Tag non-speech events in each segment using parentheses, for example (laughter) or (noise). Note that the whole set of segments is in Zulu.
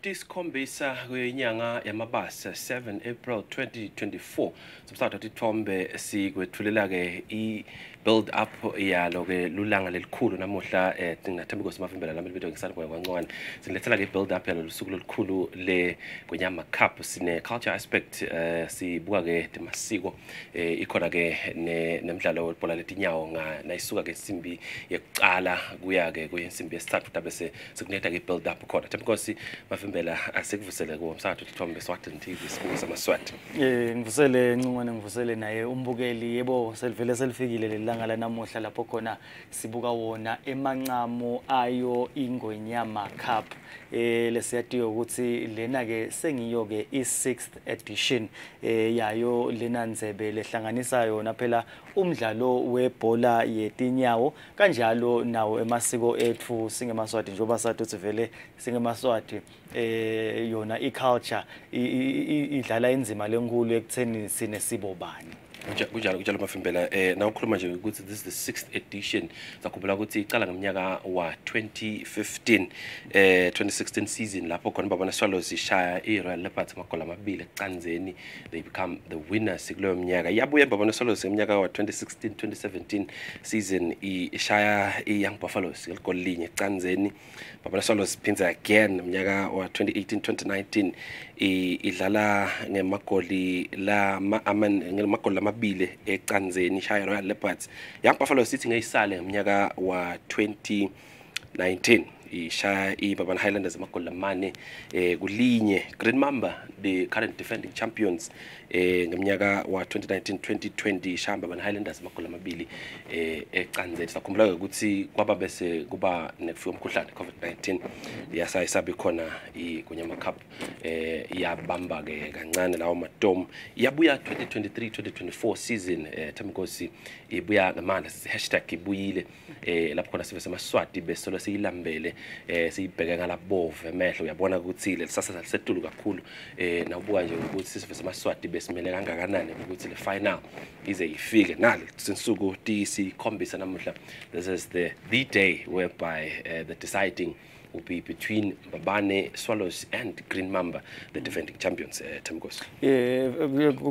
tisikhombisa kwenyanga yamabasa 7 april 2024 somsatha tithombe sikwethulela-ke build up yalo ke lulanga lelikhulu namuhla eh ngingathemba ukuthi mavimbela libido libito ngisana kwa kwancane sinilethela-ke build up yalo lusuku lolukhulu le kwenyama cup. Sine culture aspect eh sibuka ke temasiko eh ikhona ke nemidlalo webhola letinyawo nga nayisuka ke insimbi yekucala kuya ke kuyinsimbi yesithathu tabese sikunetha ke build up khona. Themba nkosi mavimbela asikuvusele kuwo umsakazo tithombe Swatini TV sibuka samaswati Eh ngivusele ncumane ngivusele naye umbukeli. Yebo selivele selifikile lelanga lanamuhla lapho khona sibuka wona emancamo ayo ingonyama cup. Eh lesiyatiyo ukuthi lena ke sengiyo ke i6th edition eh yayo lena ndzebe lehlanganisa yona phela umdlalo webhola yetinyawo. Kanjalo nawo emasiko ethu singemaswati njengoba sathi ukuthi vele singemaswati eh yona i- i- idlala indima lenkulu ekutheni sine sibobani kunjalo kunjalo mafimbela eh na ukhuluma nje ukuthi this is the 6th edition. Sakhumbula ukuthi iqala ngomnyaka wa 2015 eh 2016 season lapho khona babona Swallows i-royal Leopards amagola amabili ecanzeni they become the winners kuleyo mnyaka. Yabuye babona Swallows ngomnyaka wa 2016 2017 season i-young buffalos ngeligoli linye ecanzeni babona Swallows again mnyaka wa 2018 2019 i- idlala ngemagoli la lamabili ecanzeni ishaya Royal Leopards. Young Buffalo City ngeyisale ngomnyaka wa 2019 ishaya iBabana Highlanders amagoli lamane eh kulinye Green Mamba the current defending champions eh ngemnyaka wa 2019 2020 shamba ban Highlanders amagoli amabili eh ecanzeni sakhumbula ukuthi kwaba bese kuba nekufika umkhuhlane COVID-19 yasayisabi khona ikunyama cup. Eh iyabamba ke kancane lawo matom. Yabuya 2023 2024 season eh Themkosi ibuya ngamandla hashtag ibuyile eh lapho khona sibe semaswati besolo siyilambele eh siyibheke ngalabove emehlo. Uyabona ukuthi lesasa lisetulu kakhulu. Eh nawubuka nje ukuthi sibe semaswati besimele kangakanani ukuthi le final ize ifike. Nale sinsuku tisikhombisa namuhla this is the the day whereby uh, the deciding will be between Babane Swallows and Green Mamba, the defending champions, uh, Themkosi. eh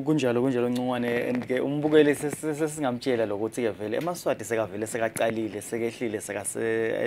kunjalo kunjalo ncungwane. And ke umbukeli sesingamtshela lokuthi ke vele emaswati sekavele sekaqalile sekehlile sekase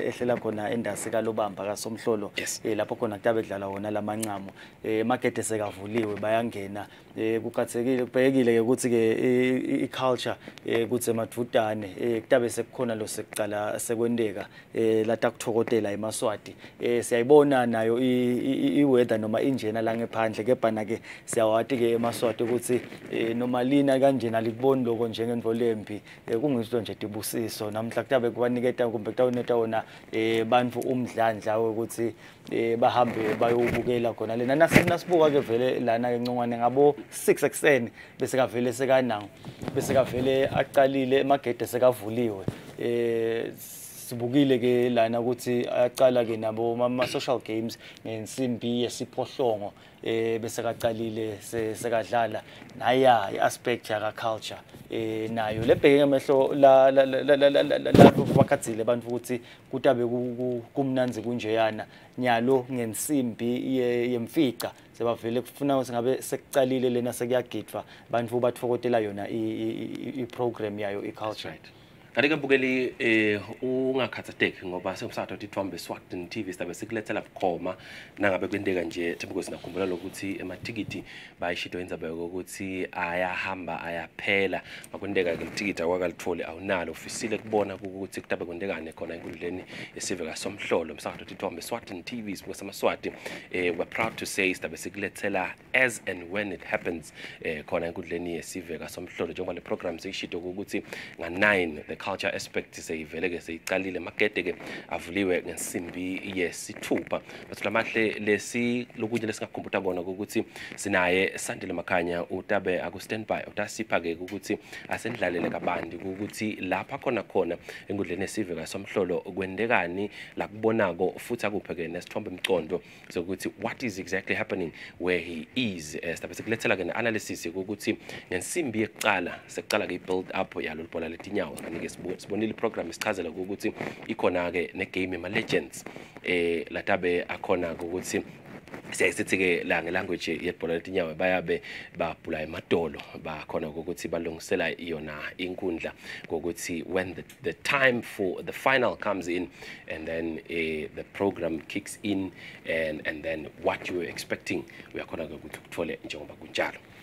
ehlela khona endasi kalobamba kasomhlolo. Eh lapho khona kutabe kudlala wona lamancamo um magede sekavuliwe bayangena. Um kukathekile kubhekile ke ukuthi ke i- i culture um kuthi emadvutane eh kutabe sekukhona lo sekuqala sekwenteka eh lata kuthokotela emaswati eh siyayibona nayo i- i i- weather noma injena la ngephandle kepha na ke siyawati ke emaswati ukuthi eh, noma lina kanjena likuboni lokho njengemvolempi eh, kungisho nje dibusiso namhla kutabe kubaniketa kumbe kutawuneta wona eh bantu umdlandla ukuthi bahambe bayobukela khona lena. Nasi nasibuka ke vele lana ke ncongwane ngabo 6 ekseni bese kavele sekanango bese kavele aqalile emagede sekavuliwe. Eh sibukile ke lana ukuthi ayaqala ke nabo ama social games ngensimbi yesiphohlongo eh bese kaqalile se- sekadlala naya iaspect ya culture eh nayo lebheke ngamehlo la la la bakhathile abantu ukuthi kutabe ku- ku- kumnanzi kunjeyana nyalo ngensimbi ye- yemfica sebavele kufuna ukuthi ngabe sekucalile lena sekuyagidwa abantu bathokotela yona i program yayo i culture Right. Kanti ke mbukeli eh ungakhathateki ngoba sengumsakazo tithombe Swatini TV sizabe sikulethela bukhoma. Nangabe kwenteka nje Themkosi nakhumbula lokuthi ematikiti bayishido indzaba yokuthi ayahamba ayaphela. Makwenteka ke itikiti awakalitholi awunalo. Ufisile kubona ukuthi kutabe kwentekane khona enkundleni yesive kasomhlolo umsakazo tithombe Swatini TV sibuka samaswati eh we're proud to say sizabe sikulethela as and when it happens eh khona enkundleni yesive kasomhlolo njengoba le program seyishido ukuthi nga9 the culture aspect seyivele ke seyiqalile. Magede ke avuliwe ngensimbi yesithupha. Bathula mahle lesi lokunye lesingakhumbula kona ukuthi sinaye Sandile Makhanya utabe aku standby utasipha ke ukuthi asendlalele kabandi ukuthi lapha khona khona enkundleni yesive kasomhlolo kwendekani la kubonako futhi akuphe ke nesithombe emcondo sokuthi what is exactly happening where he is. Eh, sizabe sikulethela ke ne-analysis ukuthi ngensimbi yekuqala sekuqala ke i-build up yalo libhola letinyawo kanike sibu- sibonile iprogram isichazela ukuthi ikhona ke negame ema legends eh latabe akhona ukuthi siyayisithi-ke la ngelanguage yebhola letinyawo bayabe babhula emadolo bakhona ukuthi balungisela yona inkundla ngokuthi when the, the time for the final comes in and then uh, the program kicks in and, and then what you were expecting uyakhona-ke ukuthi ukuthole njengoba kunjalo Mm.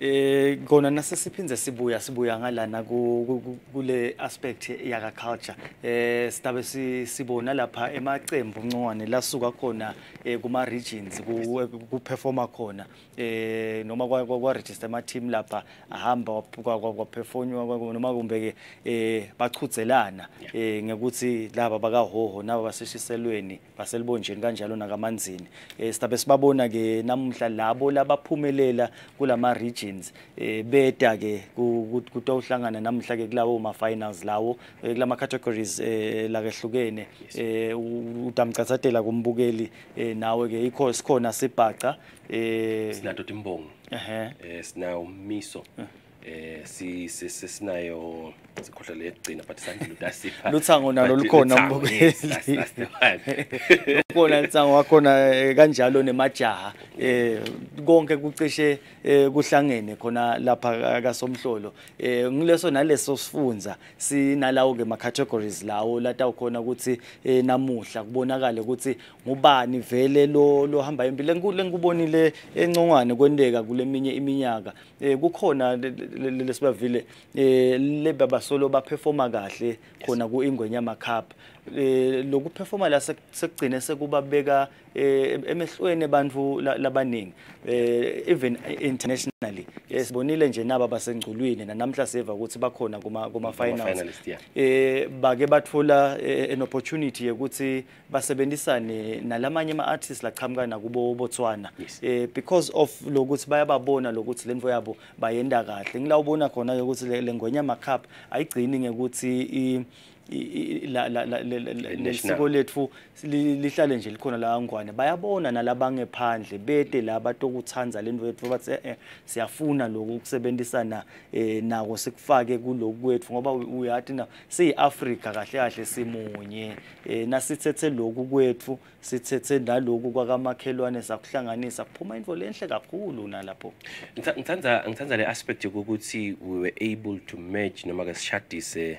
Eh kona nasesiphinze sibuya sibuya ngalana ku- ku- ku- kule aspect yaka culture eh sidabe si- sibona lapha emacembu ncwane lasuka khona eh kuma regions ku performa khona. Eh noma kwa register ama team lapha ahamba kwa performwa noma kumbe eh bachudzelana. Eh ngekuthi laba bakahoho naba baseshiselweni baselibonjeni kanjalo nakamanzini. Eh sidabe sibabona ke namuhla labo labaphumelela kulama regions eh beta ke kutawuhlangana namuhla ke kulawo ma finals lawo eh, kulama categories eh la kehlukene eh u- utamcatsatela kumbukeli eh nawe ke ikho sikhona sibhaca eh sinato timbongo ehe. Eh sinayo miso eh si si- si- sinayo sikhohla leyokugcina but sandile utasipha (laughs) Luthango nalo lukhona Luthango, one. (laughs) khona litsango wakhona eh, kanjalo nemajaha. Eh konke kucishe eh, kuhlangene khona lapha kasomhlolo. Eh ngileso naleso sifunza sinalawo ke ma categories lawo lata khona ukuthi eh, namuhla kubonakala ukuthi ngubani vele lo lohamba impilo enkulu engikubonile encongwane kwendeka kuleminye iminyaka. Eh kukhona le- le- le- lesibavile eh leba basolo baperforma kahle khona ku ingwenyama cup eh lokuperforma la sek- sekugcine sekubabeka eh, emehlweni abantu la- labaningi. Eh even internationally. Eh, sibonile nje naba basengculwini namhla seva ukuthi bakhona kuma kuma finals. eh bake bathola eh, an opportunity yokuthi basebenzisane nalamanye ama artists laqhamuka nakubo Botswana. Eh because of lokuthi bayababona lokuthi lemvo yabo bayenda kahle. Ngilawubona khona ukuthi le- ngwenyama cup ayigcini ngekuthi i lesiko lethu li- lihlale nje likhona la ngwane bayabona nalabangephandle bede laba tokuthanza lento yethu bathi eh, siyafuna lokhu ukusebenzisana eh, nako sikufake kulokhu kwethu ngoba uyathi na siyiAfrika kahle kahle simunye nasithethe lokhu kwethu sithethe nalokhu kwakamakhelwane sakuhlanganisa kuphuma into lenhle kakhulu nalapho Ngitha- ngithanda ngithanda le aspect yokuthi we were able to merge noma ke sishadise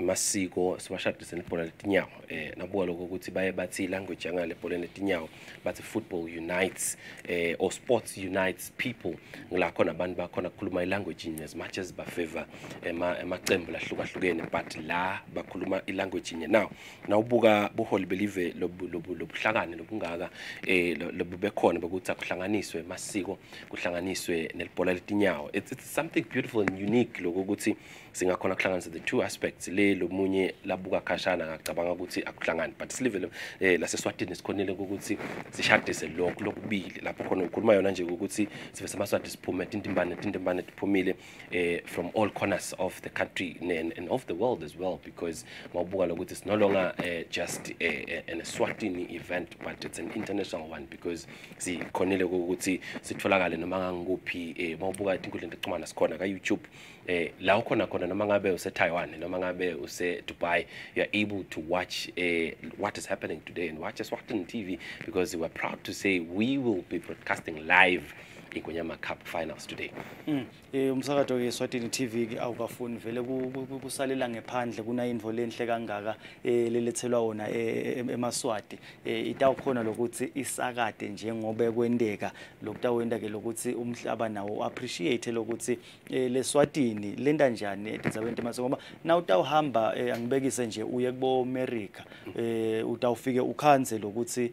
emasiko sibashadise nebhola letinyawo eh nabuka lokho ukuthi baye bathi language yangale bhola letinyawo bathi football unites eh or sports unites people. Ngila khona abantu bakhona kukhuluma ilanguage inye as much as bafavor ema emacembu lahlukahlukene but la bakhuluma ilanguage inye now nawubuka buholi believe lobu- lobu- lobuhlakani lobungaka eh lo- lobu bekhona bokuthi akuhlanganiswe amasiko kuhlanganiswe nelibhola letinyawo. It's something beautiful and unique lokho ukuthi singakhona kuhlanganisa the two aspects le lomunye labuka khashana ngacabanga ukuthi akuhlangani but silive eh laseswatini sikhonile ukuthi sishadise lokho lokubili lapho khona ukhuluma yona nje ukuthi sive samaswati siphume tintimbane tintimbane tiphumile eh from all corners of the country and, and of the world as well because mawubuka lokuthi it's no longer uh, just a, a, an Eswatini event but it's an international one because sikhonile ukuthi sitholakale noma ngangikuphi eh mawubuka inkundla yokuxhumana sikhona ka YouTube eh la ukhona khona noma ngabe use Taiwan noma ngabe use Dubai. You are able to watch eh what is happening today and watch Eswatini TV because we are proud to say we will be broadcasting live iNgonyama Cup finals today. Mm. Eh umsakazo ke Swatini TV awukafuni vele ku- ku- ku- kusalela ngephandle kuna info lenhle kangaka eh lelethelwa wona eh, em- emaswati. Eh itawukhona lokuthi isakade njengoba kwendeka lokutawenda ke lokuthi umhlaba nawo appreciate lokuthi eh, leswatini lenda njani etizabeni emasiko ngoba na utawuhamba angibekise nje uye kubo America eh utawufike ukhanze lokuthi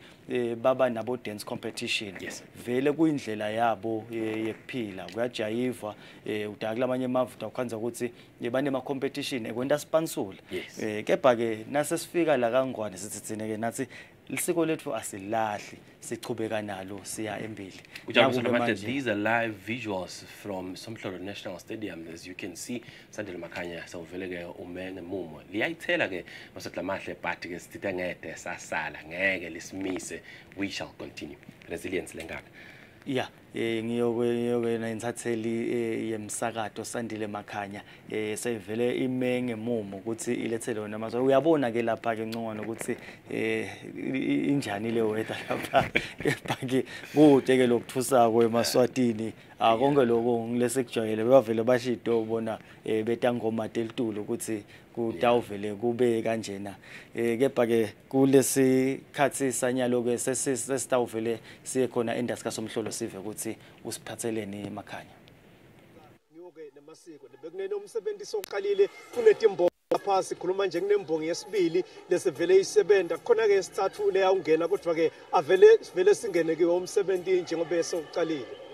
baba nabo dance competition Yes. vele kuyindlela yabo eh, yekuphila kuyajayiva eh udakula amanye amavuta ukhanza ukuthi eh, banema competition ekwenta spansula Yes. eh kepha ke nasesifika la kangwane sithi thina ke nathi lisiko lethu asilahli sichubeka nalo siya embili. These are live visuals from Somhlolo National Stadium as you can see. Sandile Makhanya sawuvele ke umene mumo. Liyayithela ke masehlamahle but ke sithe ngede sasala ngeke lisimise. We shall continue. Resilience lengaka. Ya eh ngiyokwena insatheli eh, yemsakato Sandile Makhanya eh sevele ime ngemumo ukuthi ilethele wona amazwe uyabona ke lapha ke ncongwana ukuthi eh injani le weather lapha (laughs) ebhaki kude ke lokuthusako emaswatini. Akonke lokho ngilesekujwayele bavele bashido bona eh betangoma telitulo ukuthi kutawuvele kube kanjena. Eh kepha ke kulesi khathi sanyalo ke sesitawuvele siye khona endaska somhlolo sive ukuthi usiphatheleni emakhanya ngiyoke namasiko bekunene umsebenzi soqalile kunetimbongo lapha sikhuluma nje kunembongi yesibili lesivele isebenta. Khona ke sithathu leya ungena kodwa ke avele sivele singene kiwo umsebenzi njengoba sokuqalile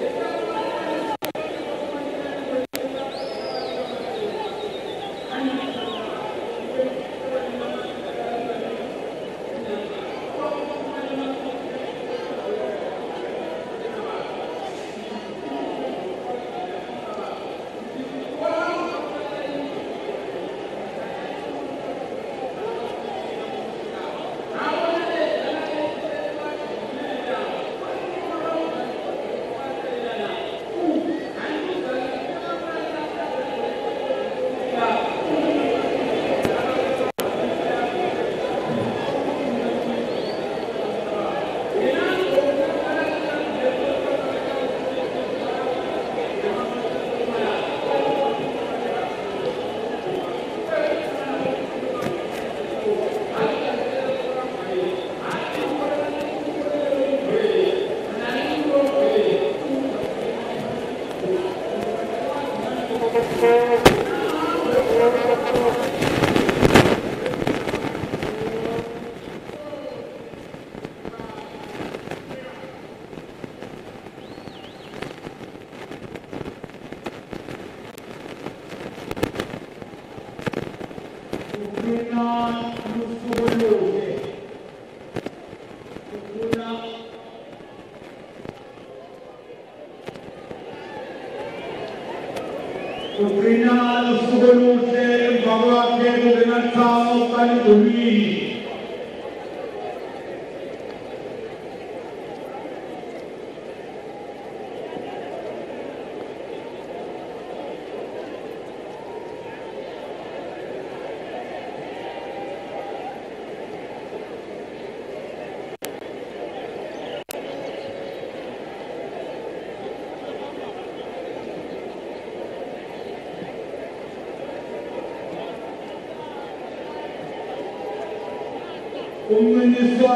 Amen.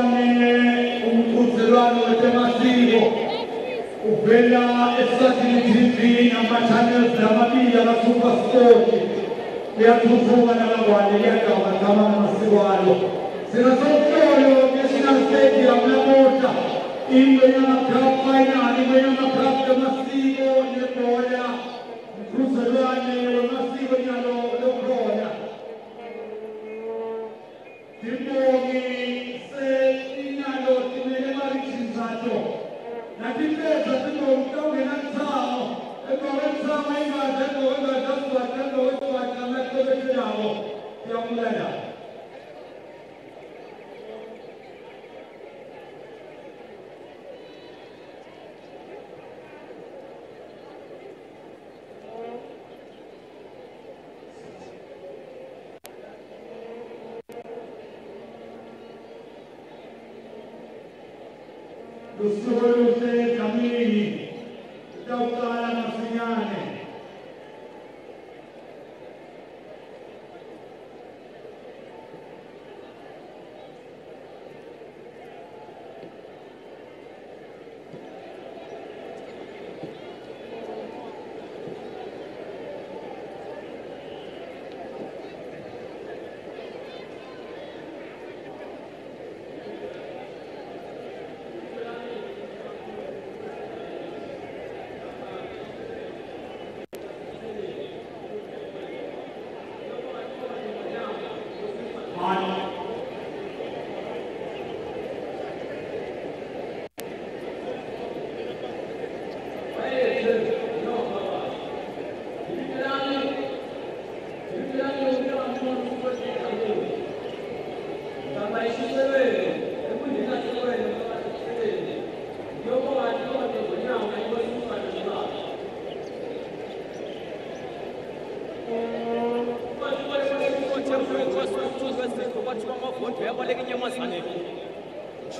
cyane umukuzirano w'emasiko uvela esatini tv nama-channels namabili ama-supersport liyathufuka nalangwane liyagaba gama namasiko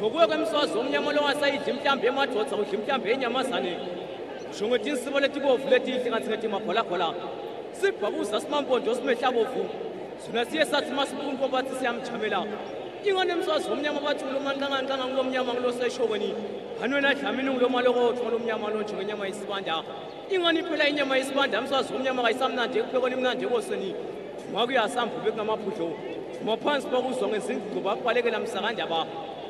zokuya kwemswazi omnyama lo wasayidla mhlawumbe emadoda udla mhlawumbe enyamazane jonge tinsivo letibovu letiyihlanganisile timagolagolanga sibhakuza simampondo simehlabovu zona siye sathi masipunko bathi siyamjamela. Ingane emswazi omnyama bathi ulomanqanganqanga kulomnyama nguloseshokweni anwena dlamini ngulomalokotho ngolomnyama lonje ngenyama yisibanda ingane iphela inyama yisibanda emswazi omnyama kayisamnandi ekuphekweni mnandi ekoseni. Duma kuyasambu bekungamabhudlo duma phansi bakuzwa ngenzingigqoba akubalekela msakandaba.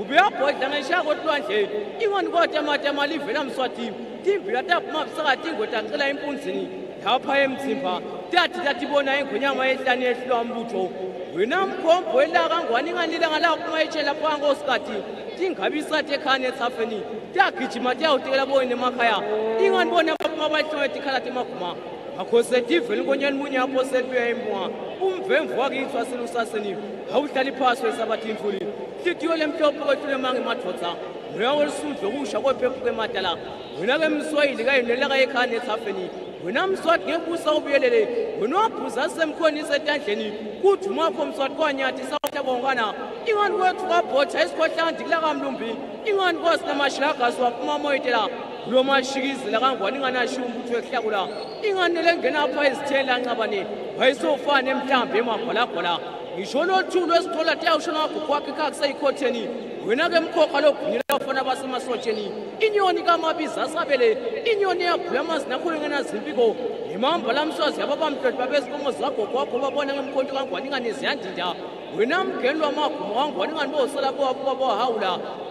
gubu yabhodla ngeshako lwandleni ingani kotematema livela mswatini timvula taphuma busakatingwe tacela empunzini yapha emtsimba tathi tatibona ingonyama yehlani yehlulwa mbutho wena mkhombo elaka ngwani inganilanga laphuma etshela phankosikati tingabi isathi ekhani esafeni tiyagijima tiyawutekela bone emakhaya ingani bona baphuma bahliwa etikhala temaguma ngakho setivele inkonyana munye apho seluya imwa umvemvu wakithi wasilusaseni awuhlali phasi wesabathintulini inhlitiyo lemhlopho kwethule mange madoda mina kwelisudlo kusha kwephephu kwemata la mina ke mswayili kayinela kayekhani ethafeni wena mswati ngebusa ubuyelele. Wena wabhuza semkhonisa etandleni kudumapho mswati kwanyathi sawuhlabongana ingani kwethu kwabhotha isikhohlandi kulakamlumbi ingani kwasinamashilagas waphuma moyitela? Lo mashikizela kangwane inganashiwo umbutho wehlakula? Ingani nelengena pha izithela ncabane wayesofana emhlambi emagolagolako ngisho nothundu esithola tiyawushona wakho kwakhe wena-ke mkhokha lokuvunyela ufana basemasotsheni inyoni kamabiza asabele inyoni eyagula amazini akhulu ngenazimpiko nemamba lamswazi yabo bamhloti babezikomo zikagogo wakho babona ngemkhonto kangwaningane ziyandinda. Wena mgeni lwamaguma wangwaningane bosala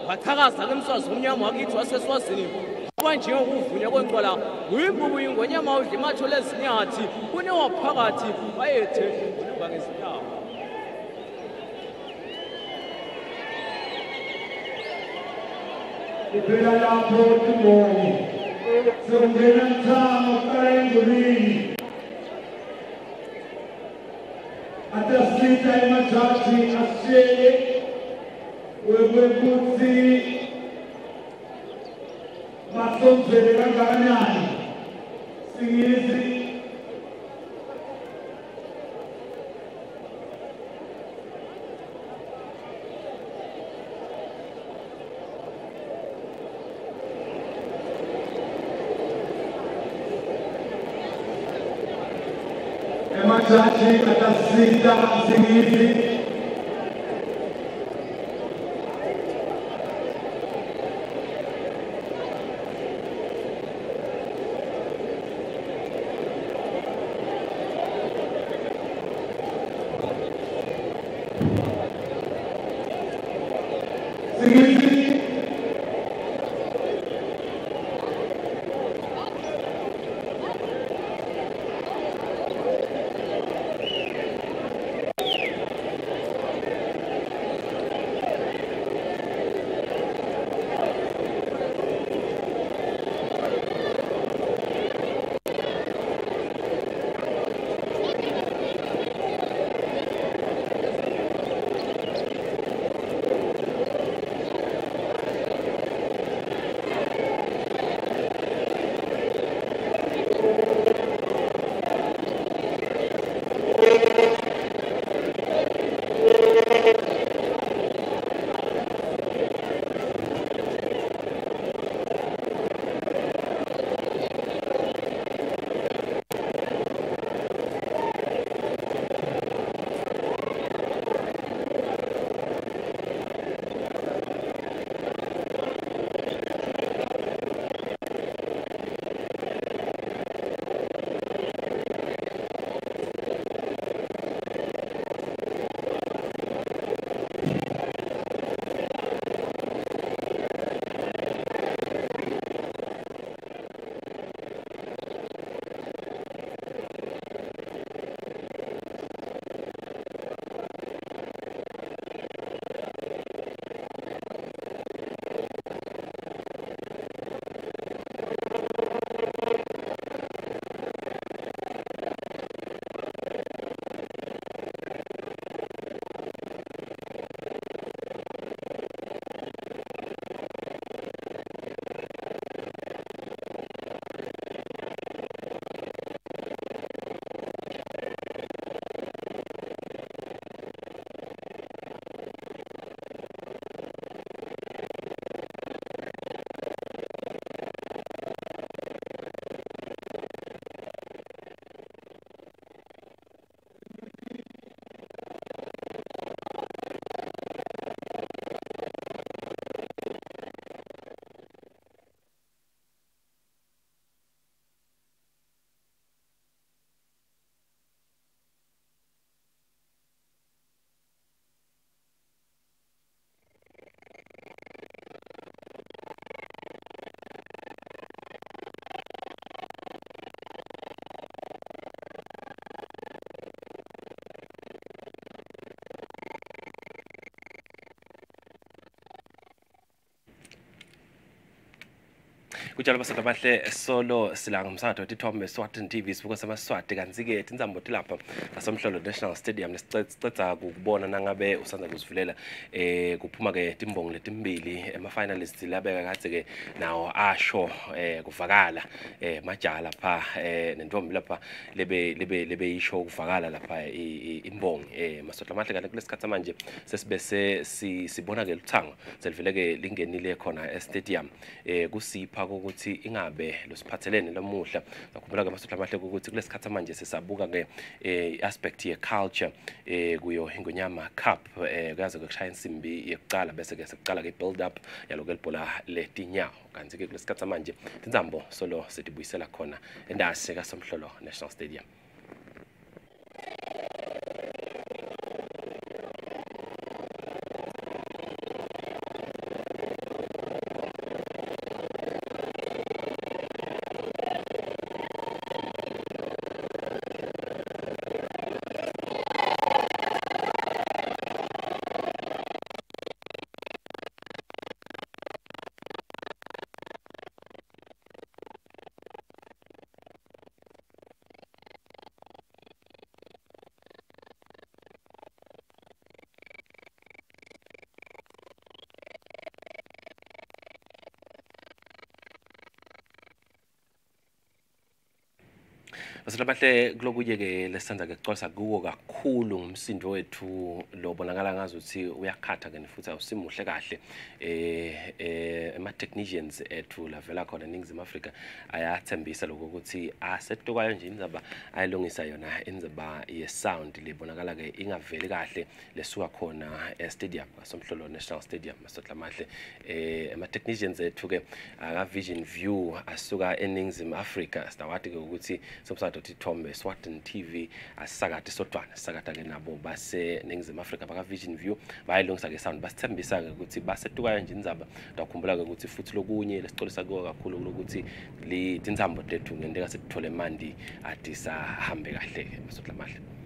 wathakaza ke mswazi omnyama wakithi waseswazini. Abanjengokuvunywa kwencwala uyimbubu yingonyama udla imathole ezinyathi kunewaphakathi bayethe ngezini E libera la porta nuovi sono denanzano prendo lì a trascritta e mangiarsi a sede quei quei puzzi ma sono per i ragazzi sinisri necesitamos seguir kunjalo basodwa bahle solo silanga umsakazo tithombe Swatini TV sibuka samaswati kanti-ke tinzambo tilapha ngasomhlolo National Stadium nesiceda kukubona nangabe usanda kusivulela eh kuphuma-ke timbongo letimbili ema-finalists labeka kade-ke nawo asho eh kuvakala eh majaha lapha eh nentombi lapha lebe lebe lebe yisho kuvakala lapha imbongi eh masodwa mahle kanti kulesikhathi manje sesibe se- si- sibona-ke luthango selivele-ke lingenile khona e-stadium eh kusipha kokuthi ingabe losiphathelene lomuhla. Ngakhumbula-ke masodwa amahle ukuthi kulesikhathi manje sisabuka-ke eh i-aspect ye-culture eh kuyo ingonyama cup eh kuyaze kushaya insimbi yokucala bese-ke sekucala-ke i-build up yaloku elibhola letinyawo. Kanti-ke kulesikhathi manje tinzambo solo setibuyisela khona endase kasomhlolo national stadium. parte, Globo llega l'essenza che cosa Google ha kakhulu ngumsindo wethu lo bonakala ngazuthi uyakhatha ke futhi awusimuhle kahle. Eh eh ama-technicians ethu lavela khona eningizimu afrika ayathembisa lokho ukuthi asetukwayo nje indzaba ayilungisa yona indzaba ye-sound lebonakala-ke ingaveli kahle lesuka khona e-stadium somhlolo national stadium masodla mahle. Eh ama-technicians ethu-ke aka-vision view asuka eningizimu afrika sitawati-ke ukuthi somsakazo thithombe swatini tv asisakade sodwana sisakada-ke nabo baseningizimu afrika baka-vision view bayilungisa-ke sound basithembisa-ke ukuthi basetukayo nje indzaba. Ndakhumbula-ke ukuthi futhi lokunye lesicolisa kuwo kakhulu kulokuthi tintsambo tethu ngenteka sekuthole mandi adisahambe kahle-ke mahle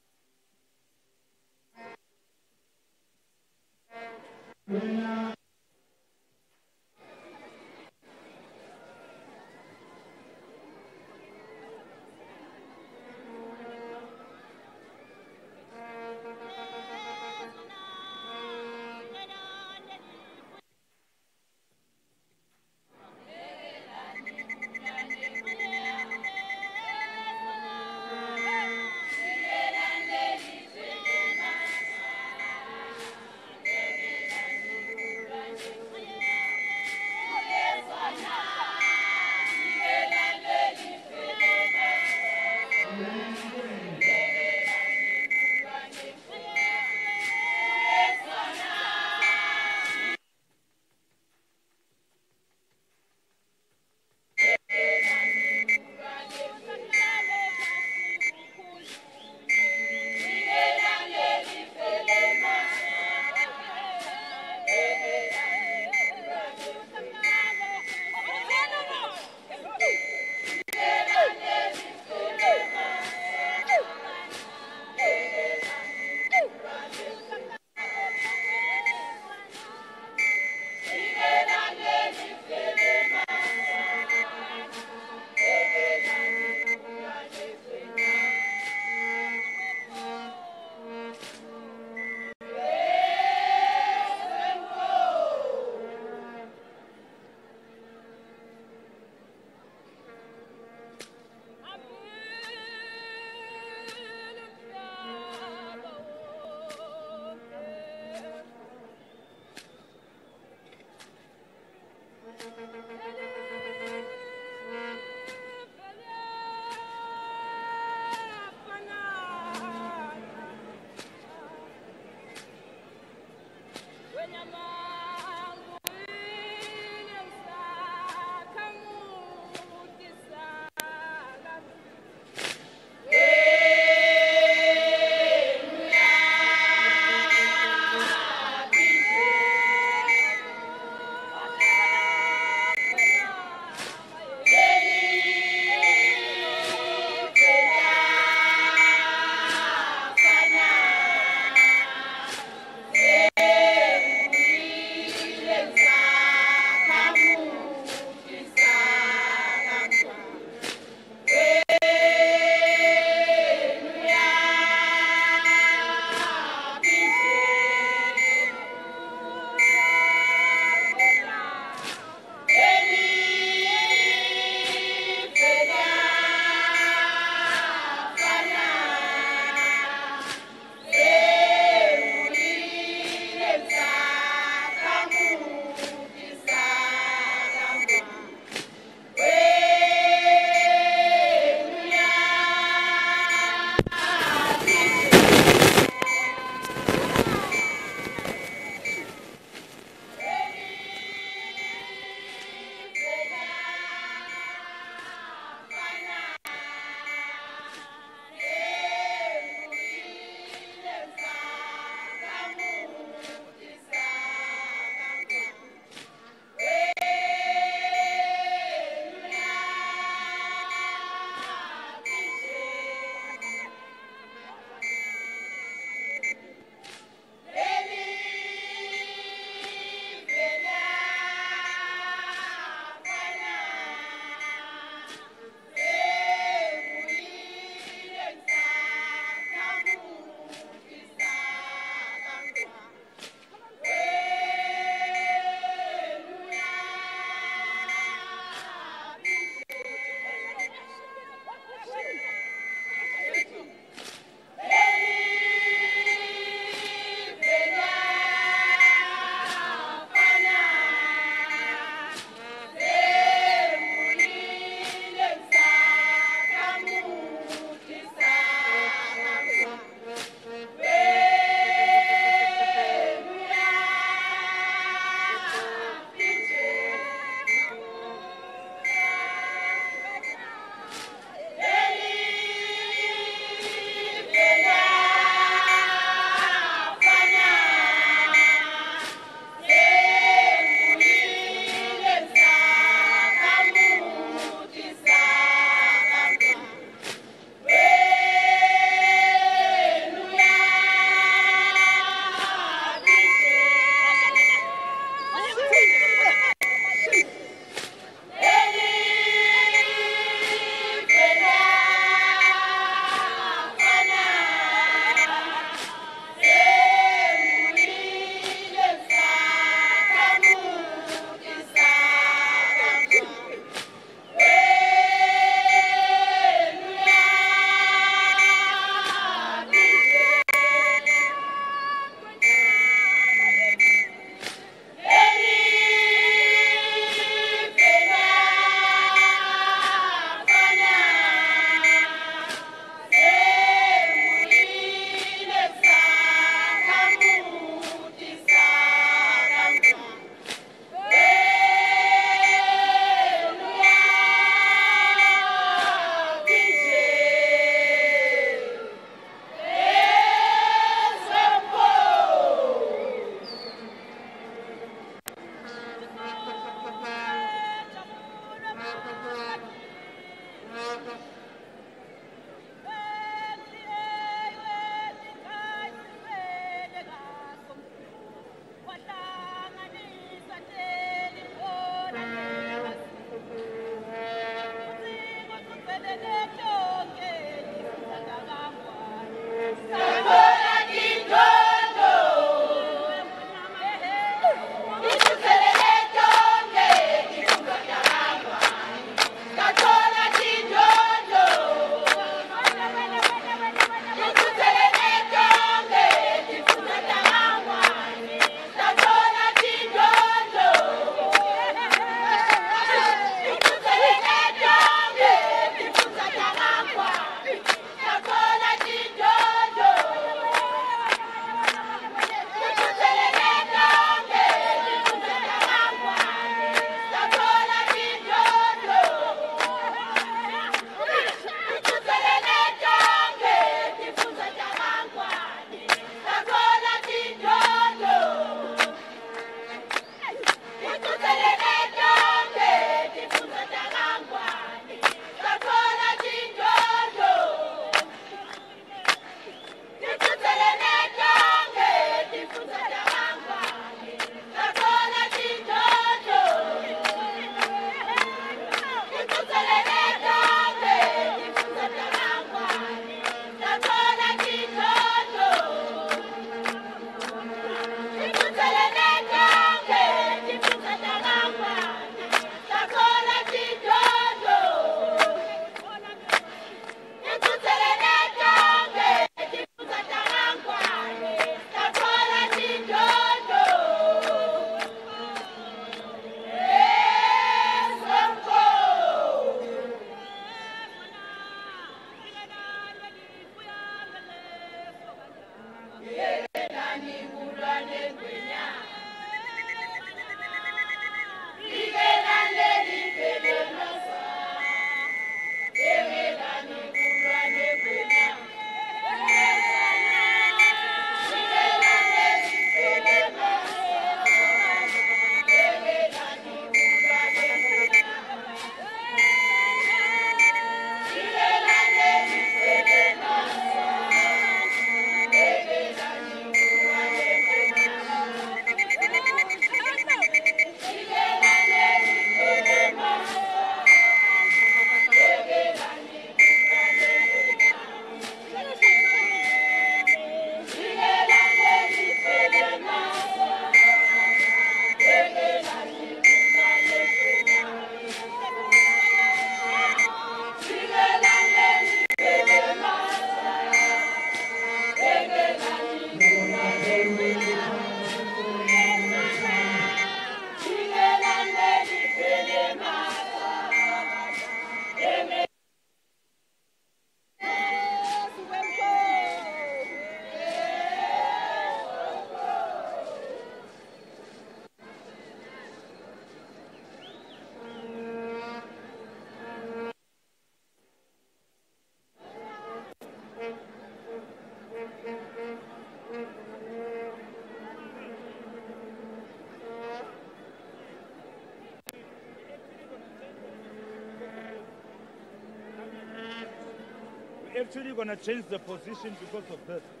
actually gonna change the position because of that.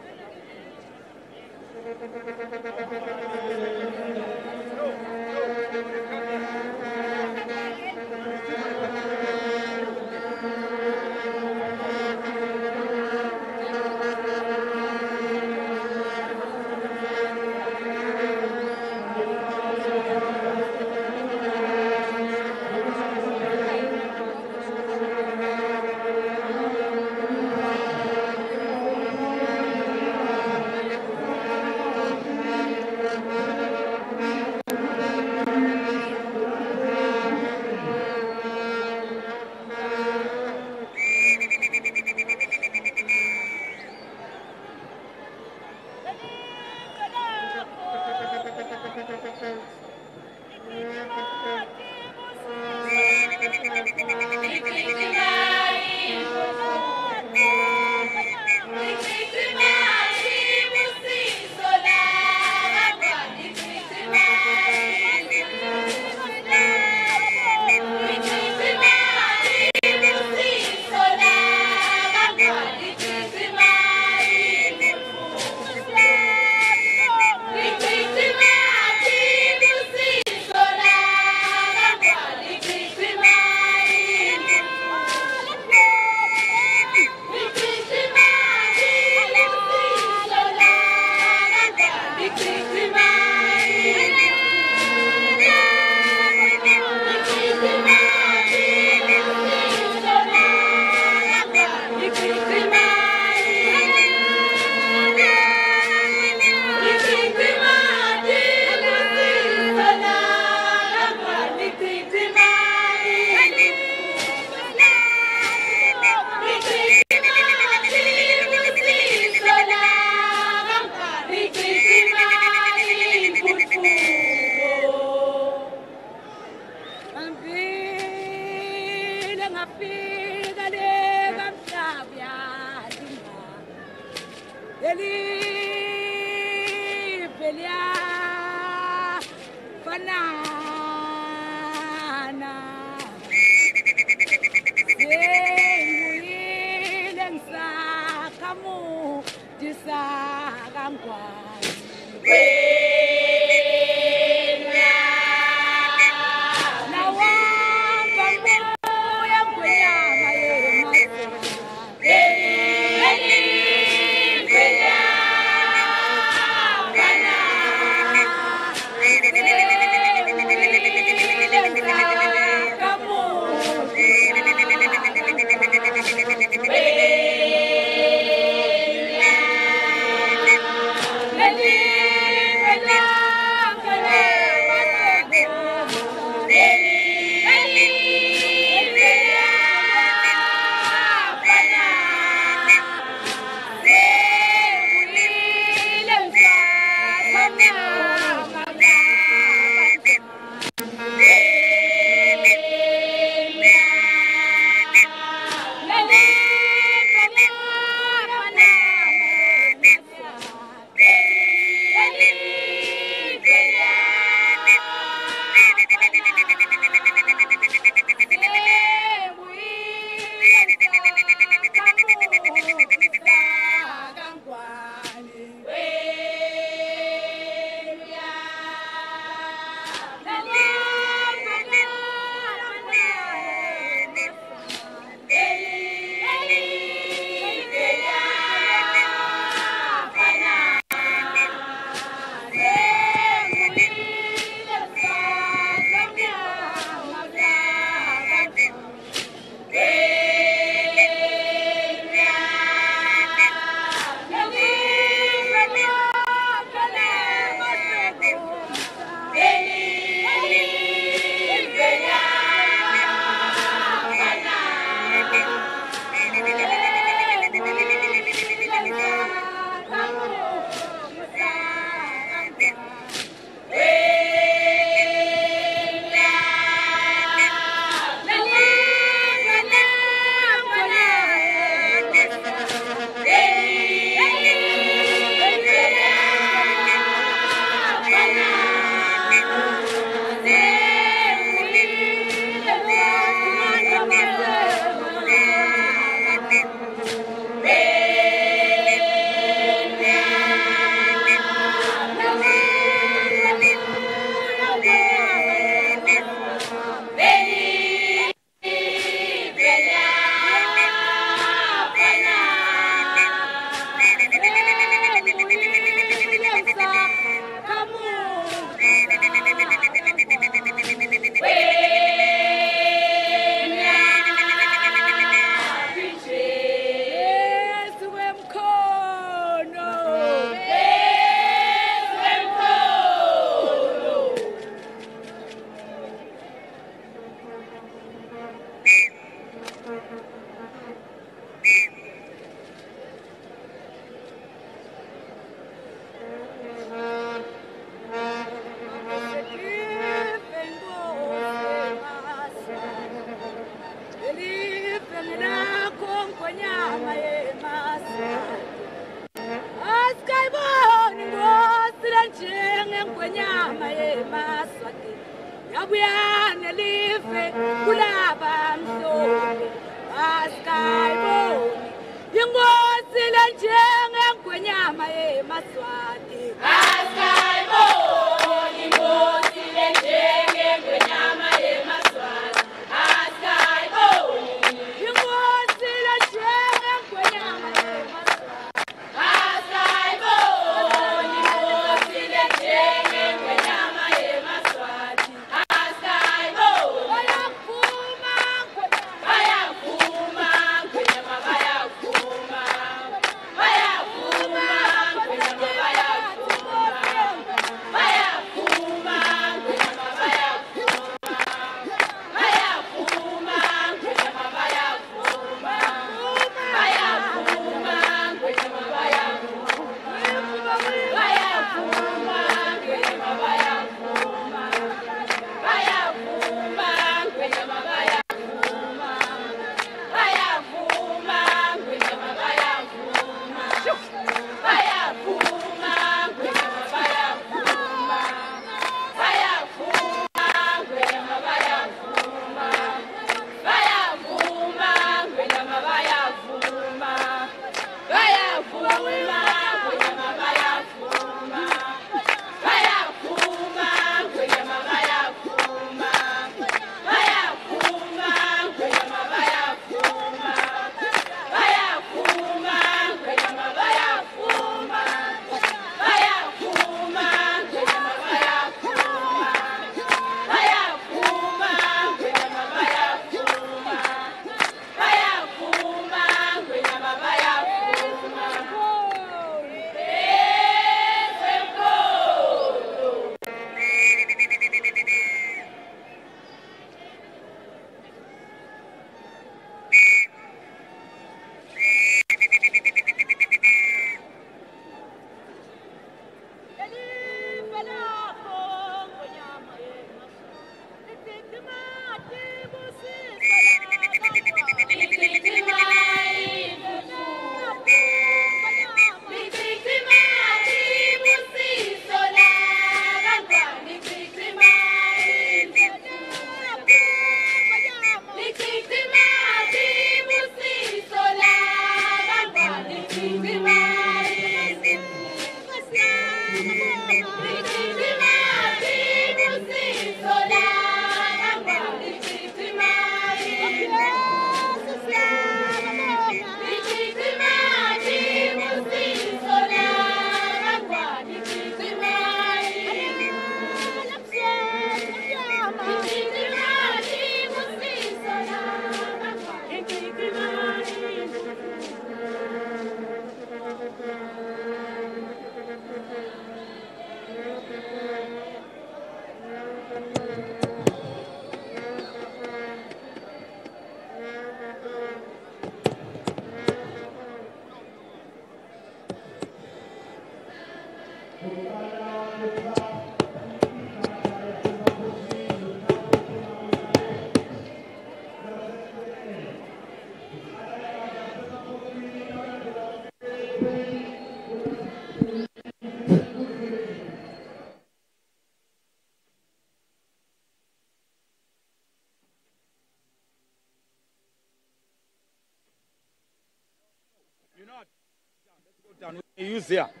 e Zé.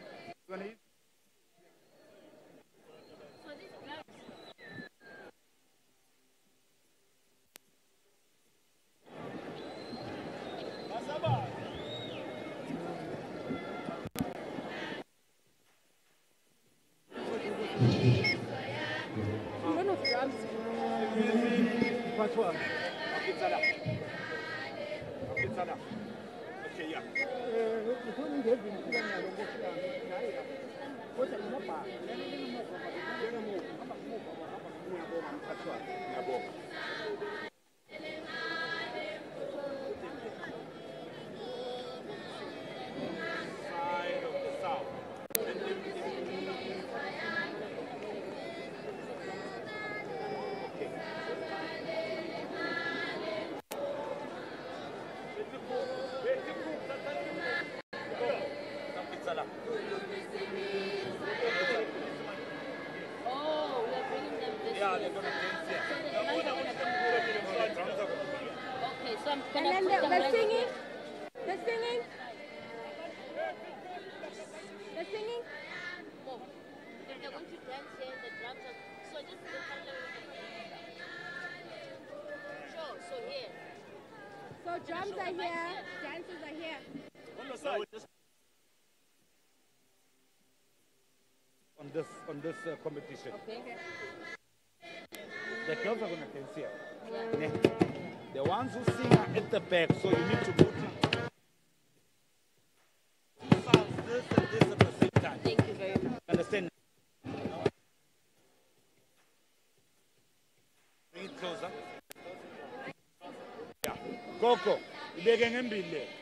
Uh, competition. The girls are gonna dance here. Ne? The ones who sing are at the back, so you need to put this and this at the same time. Thank you very much. Understand? Bring it closer. Yeah. Coco, ibeke ngembili le.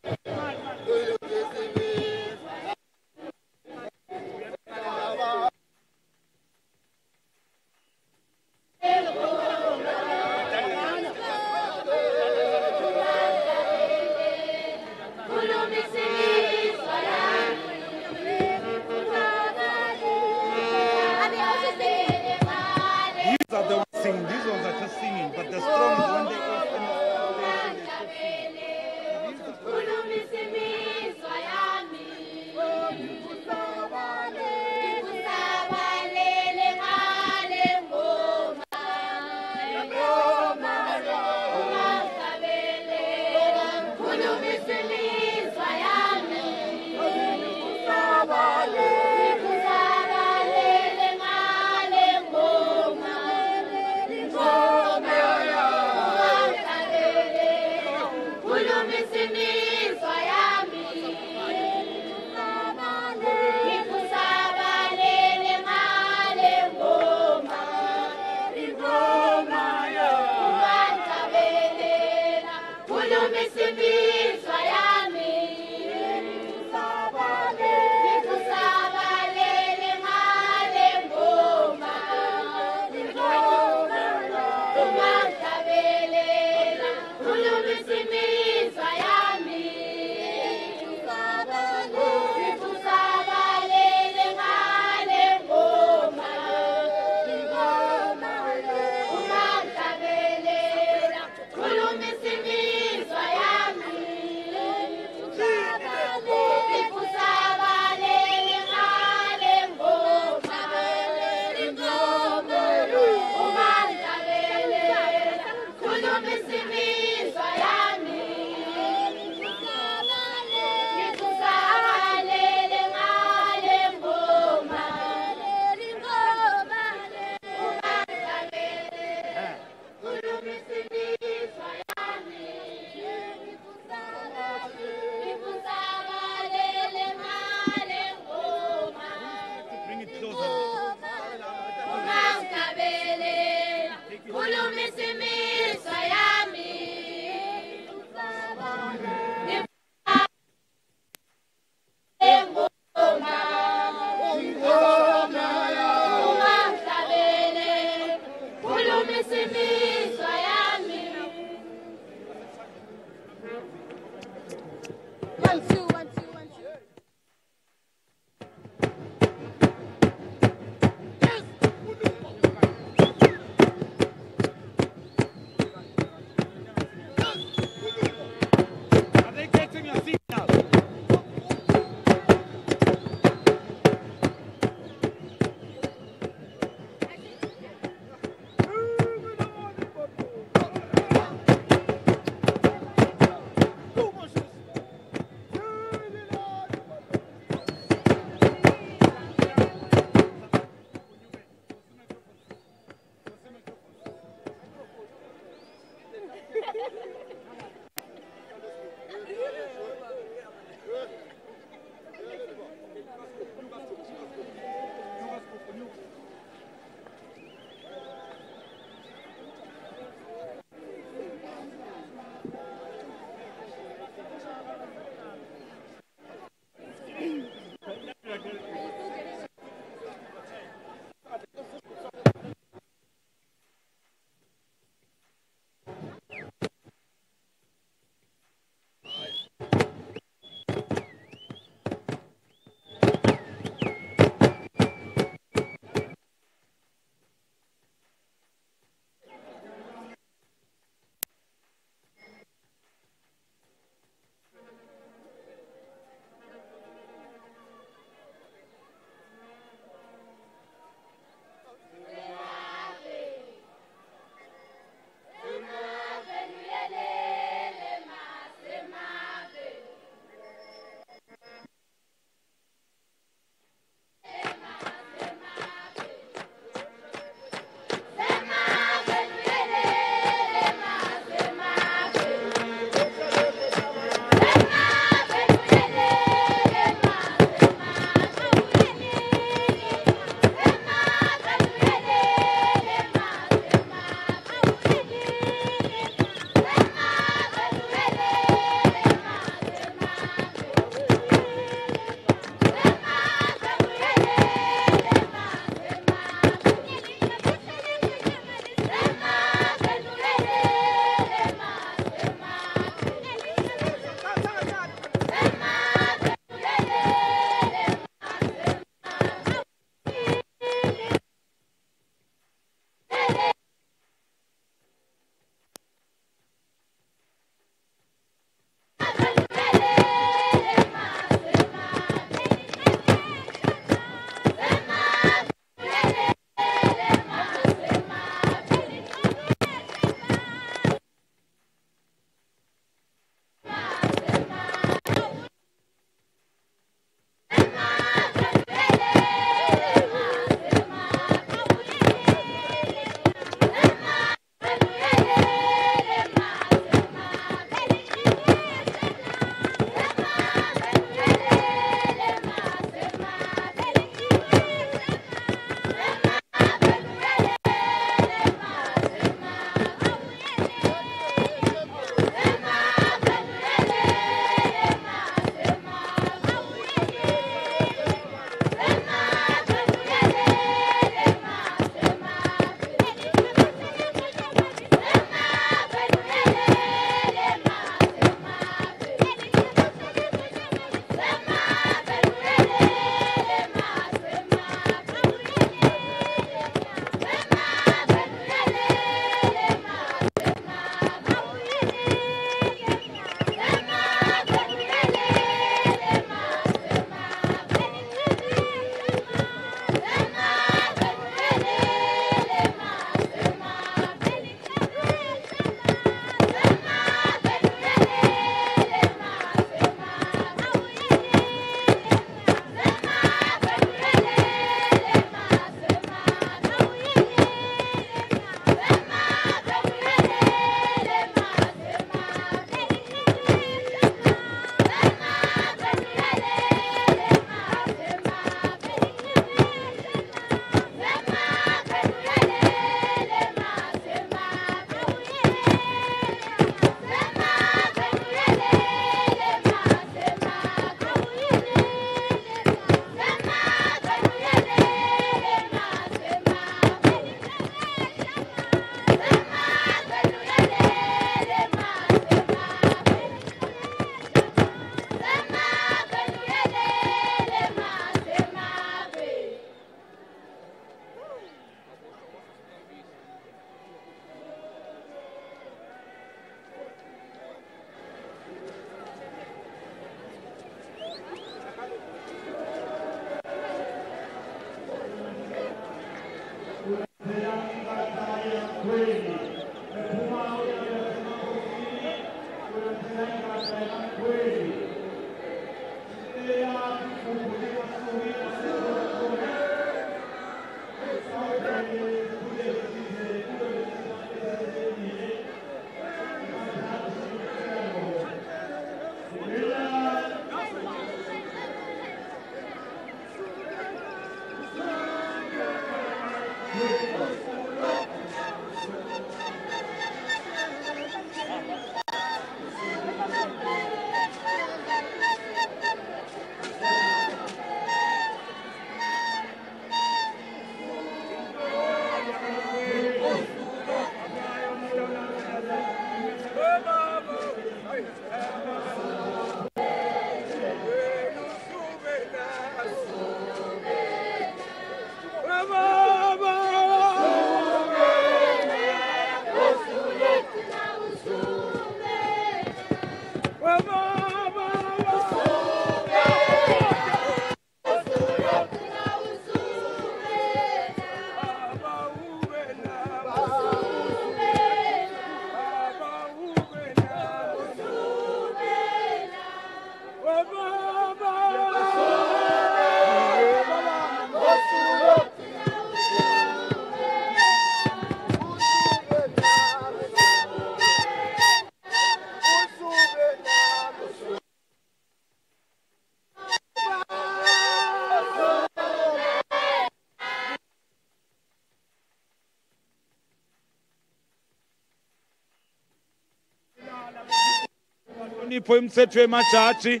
Inhlonipho imithetho yemajaji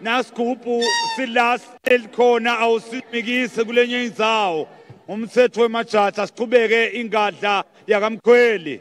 nasigubhu silas elikhona awusimikise kulenye indzawo. Umthetho wemajaji asichubeke ingadla yakamkhweli.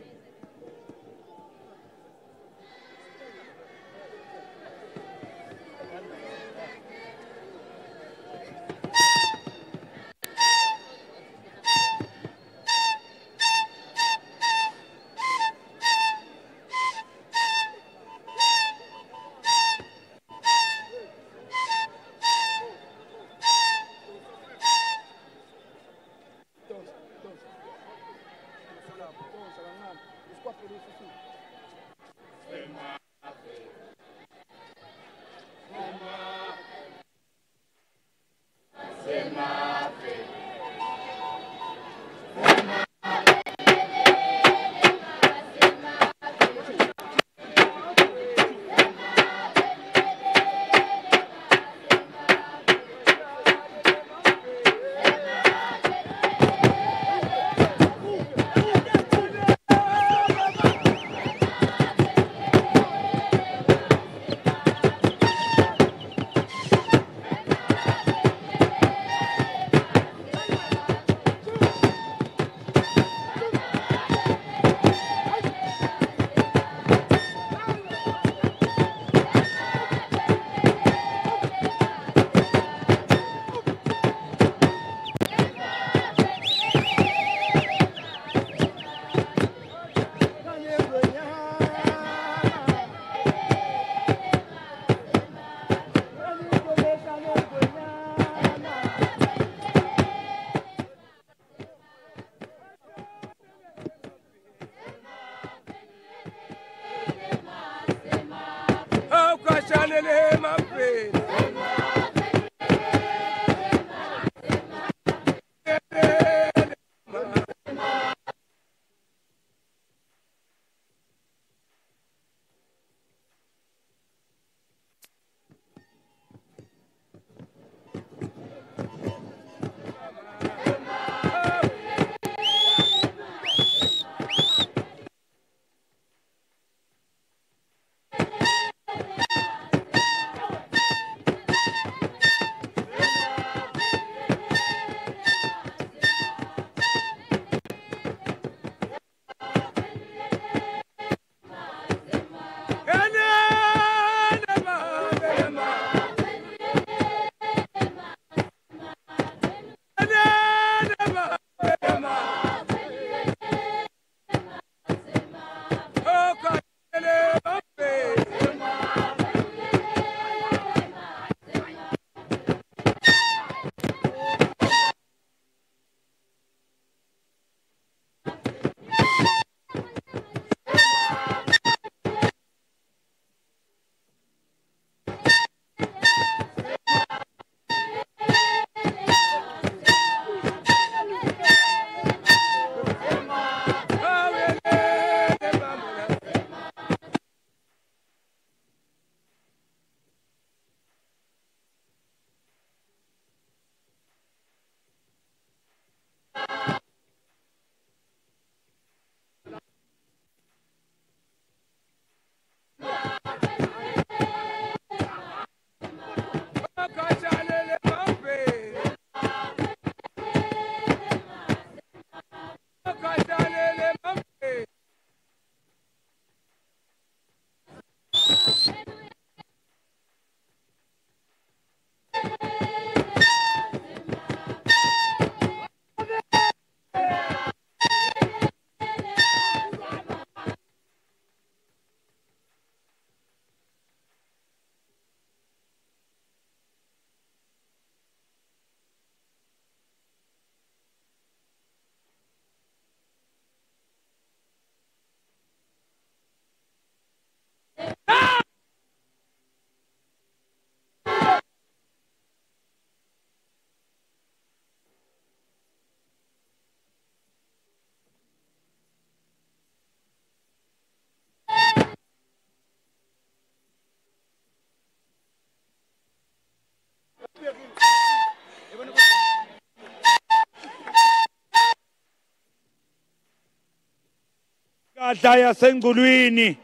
Kadla yasengulwini.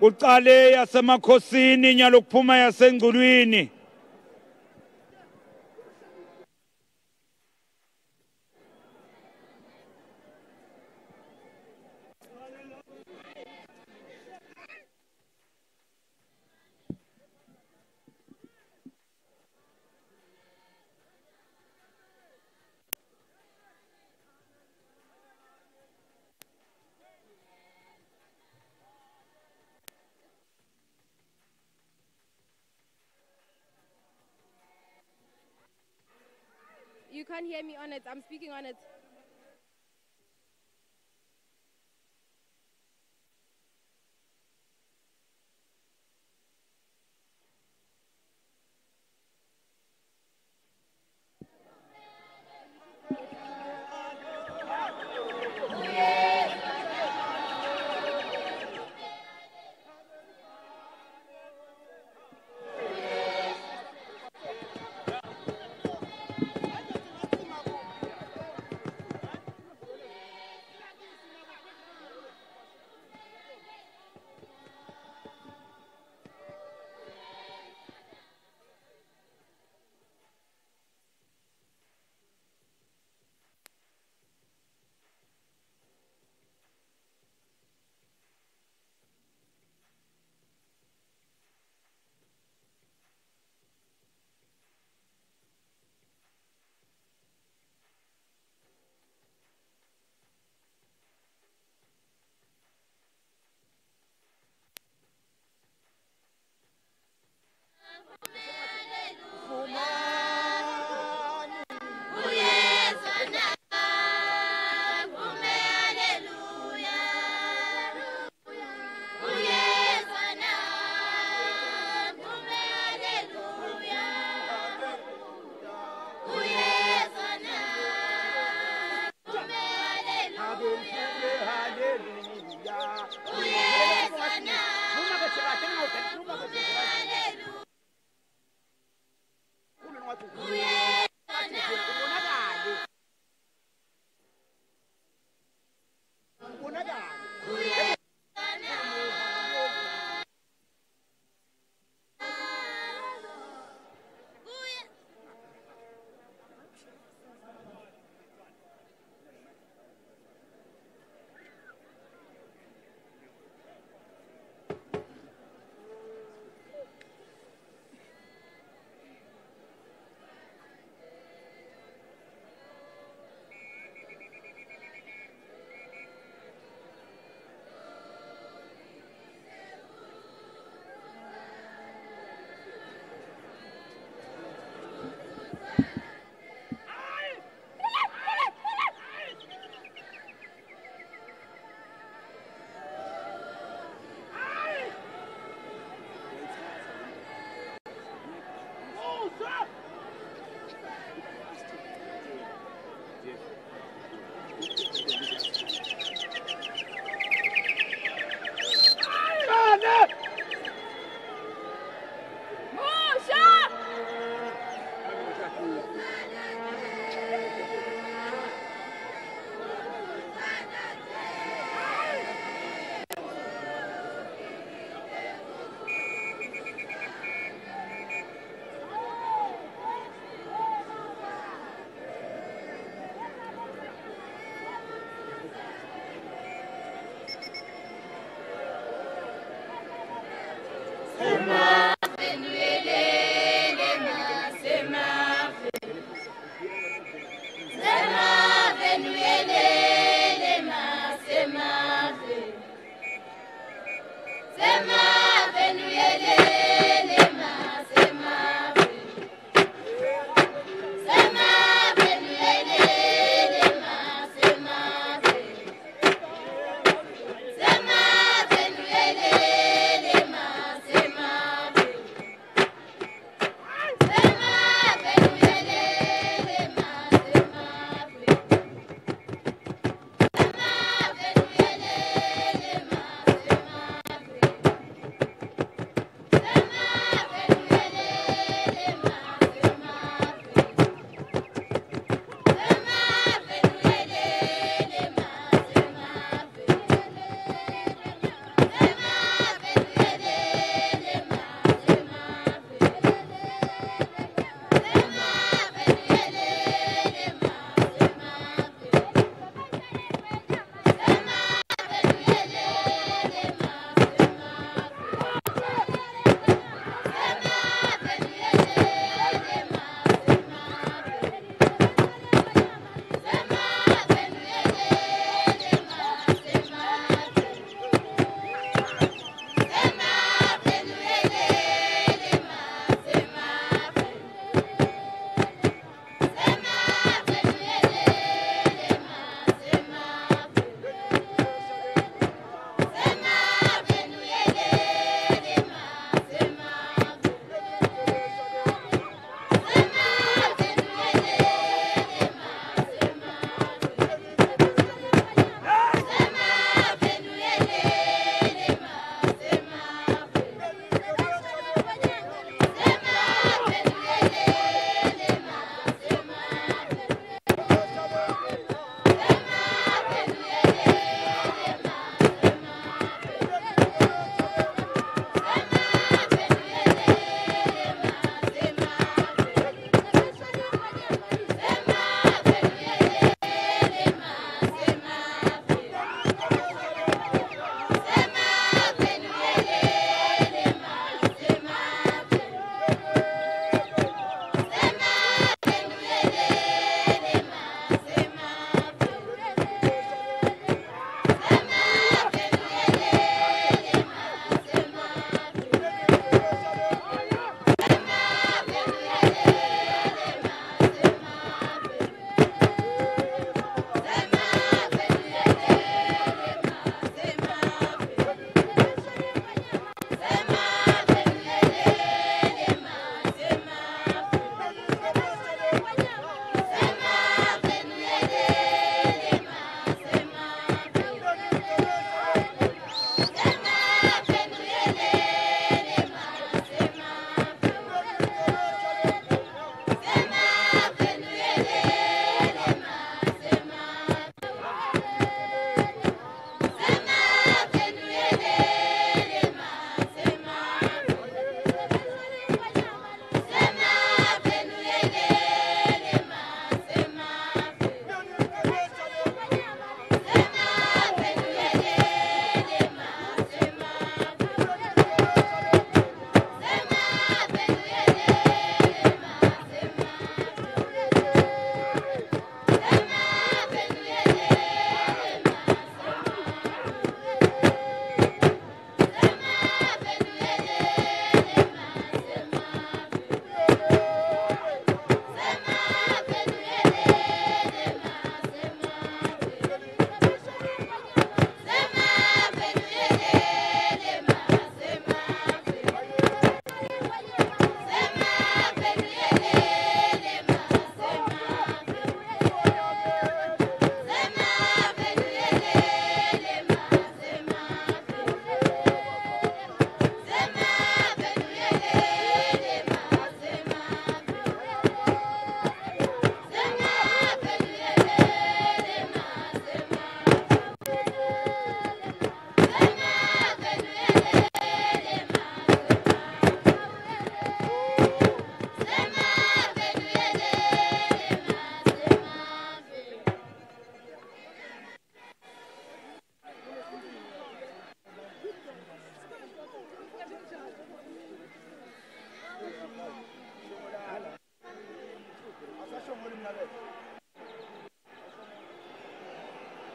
Kuqale yasemakhosini nyalokuphuma yasengulwini. Can't hear me on it. I'm speaking on it.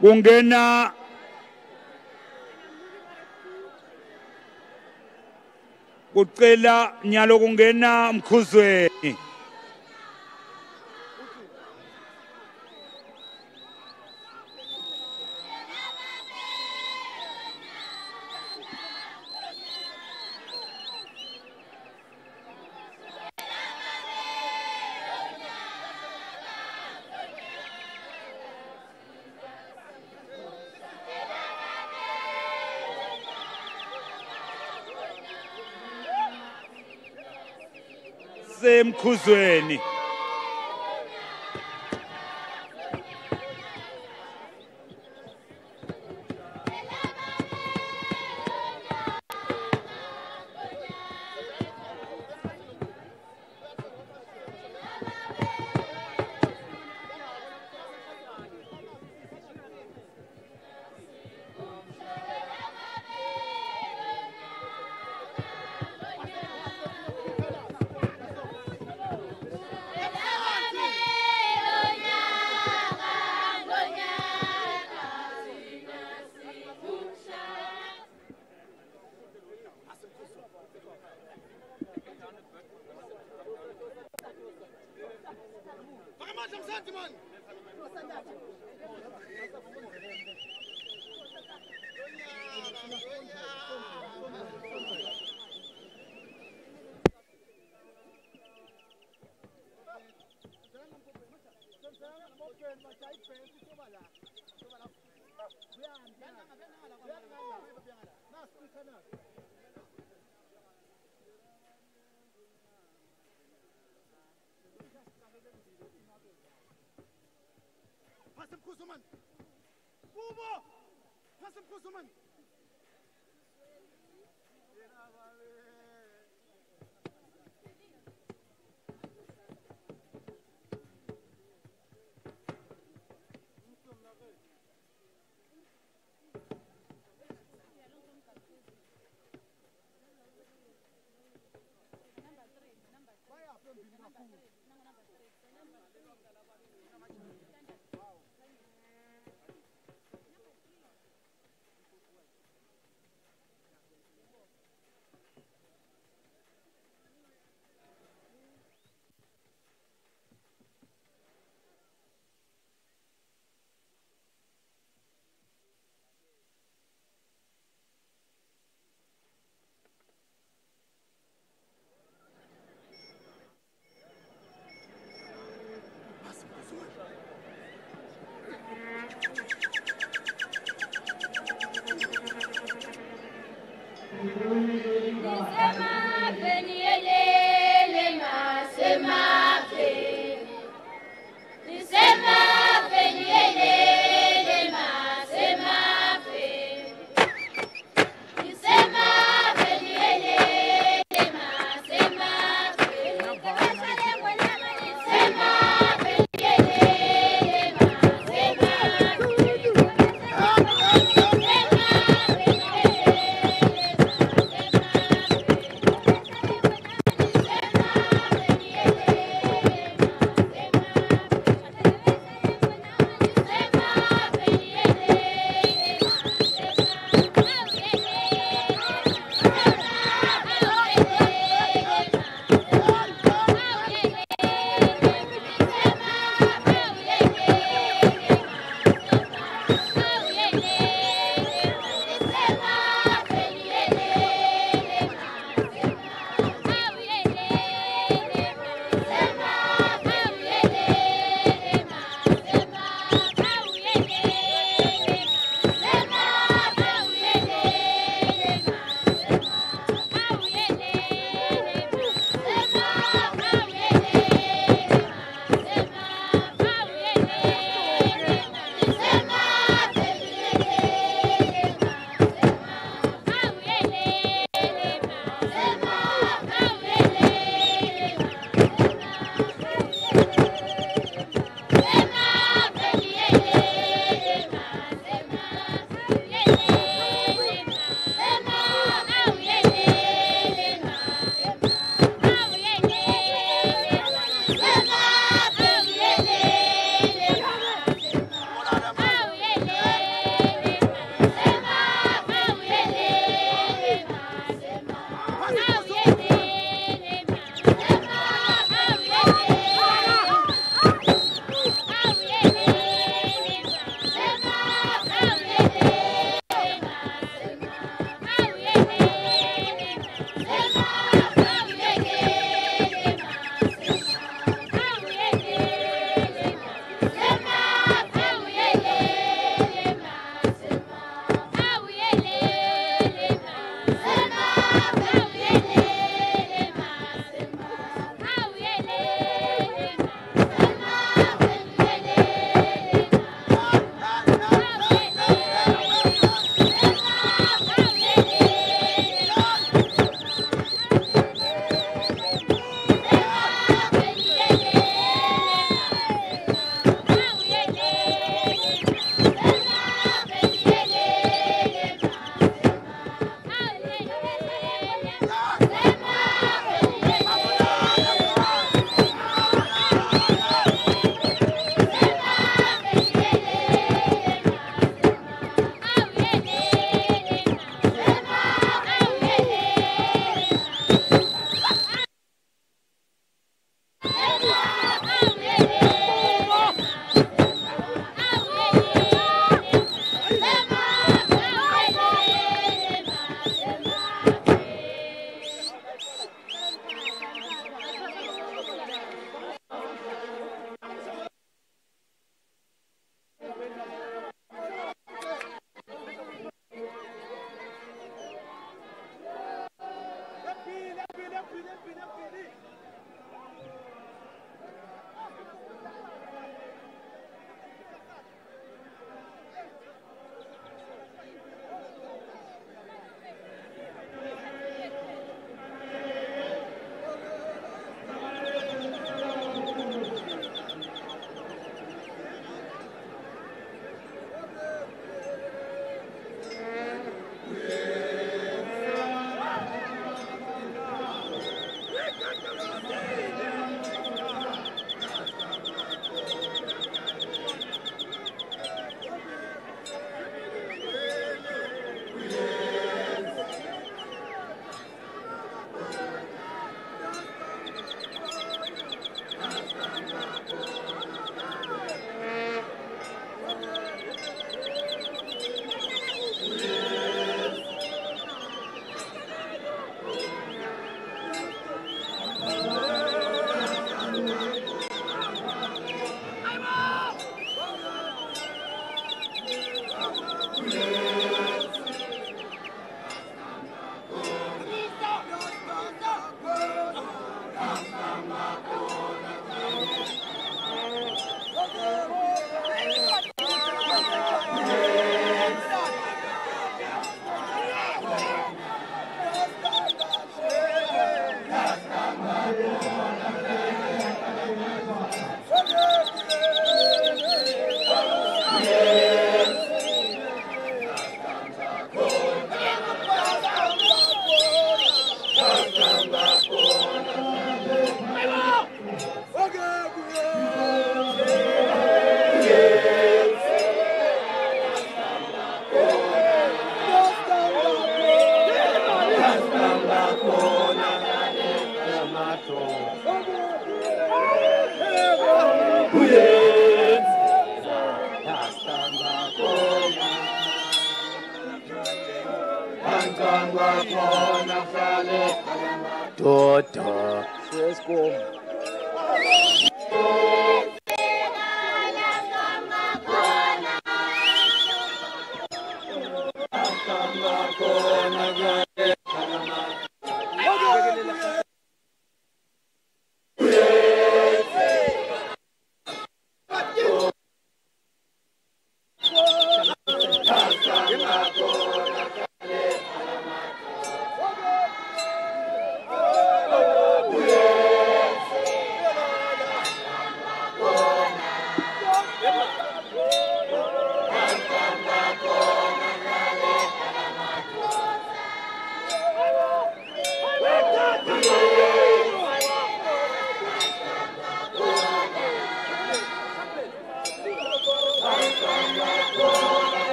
Kungena kucela nyalo kungena mkhuzweni. Semkhuzweni Passe pro Summann! Bubo! Passe pro Summann!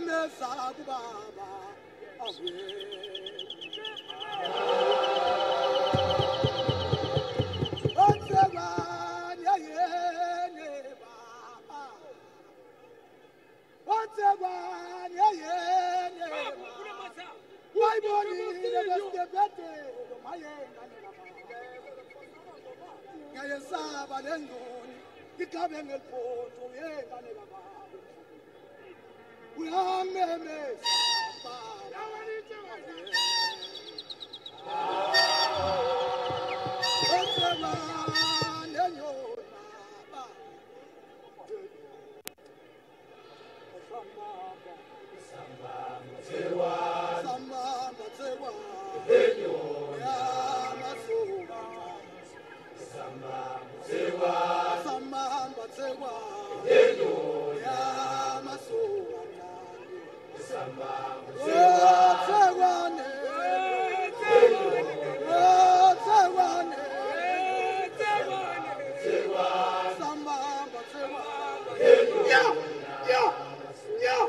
me sagu baba Why money? The better. My ngiyayesaba le ngoni ikhabe ngeliphuthu yengane kababa Samba, Sewa. Yeah! Yeah! Yeah!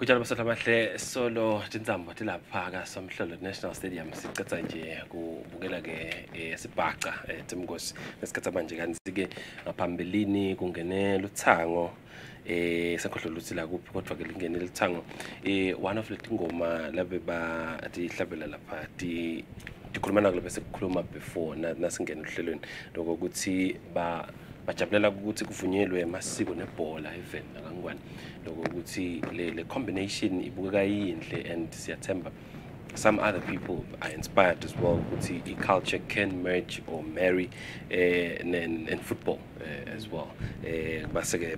Kutshalo basathu abahle solo tinzambo tilapha kasomhlolo national stadium. Sicatha nje kubukela-ke um sibhaca um timkosi nesikhathi manje kanti-ke ngaphambilini kungene luthango eh sakhohlwa ukuthi la kuphi kodwa ke lingene lithango eh one of letingoma labe ba tihlabela lapha ti tikhuluma nako bese kukhuluma before na- nasingena ehlelweni lokho ukuthi ba bajabulela ukuthi kuvunyelwe amasiko nebhola even nakangwane lokho ukuthi le le combination ibukeka yinhle and siyathemba some other people are inspired as well ukuthi i-culture can merge or marry eh, and, and football eh, as well. Eh, base-ke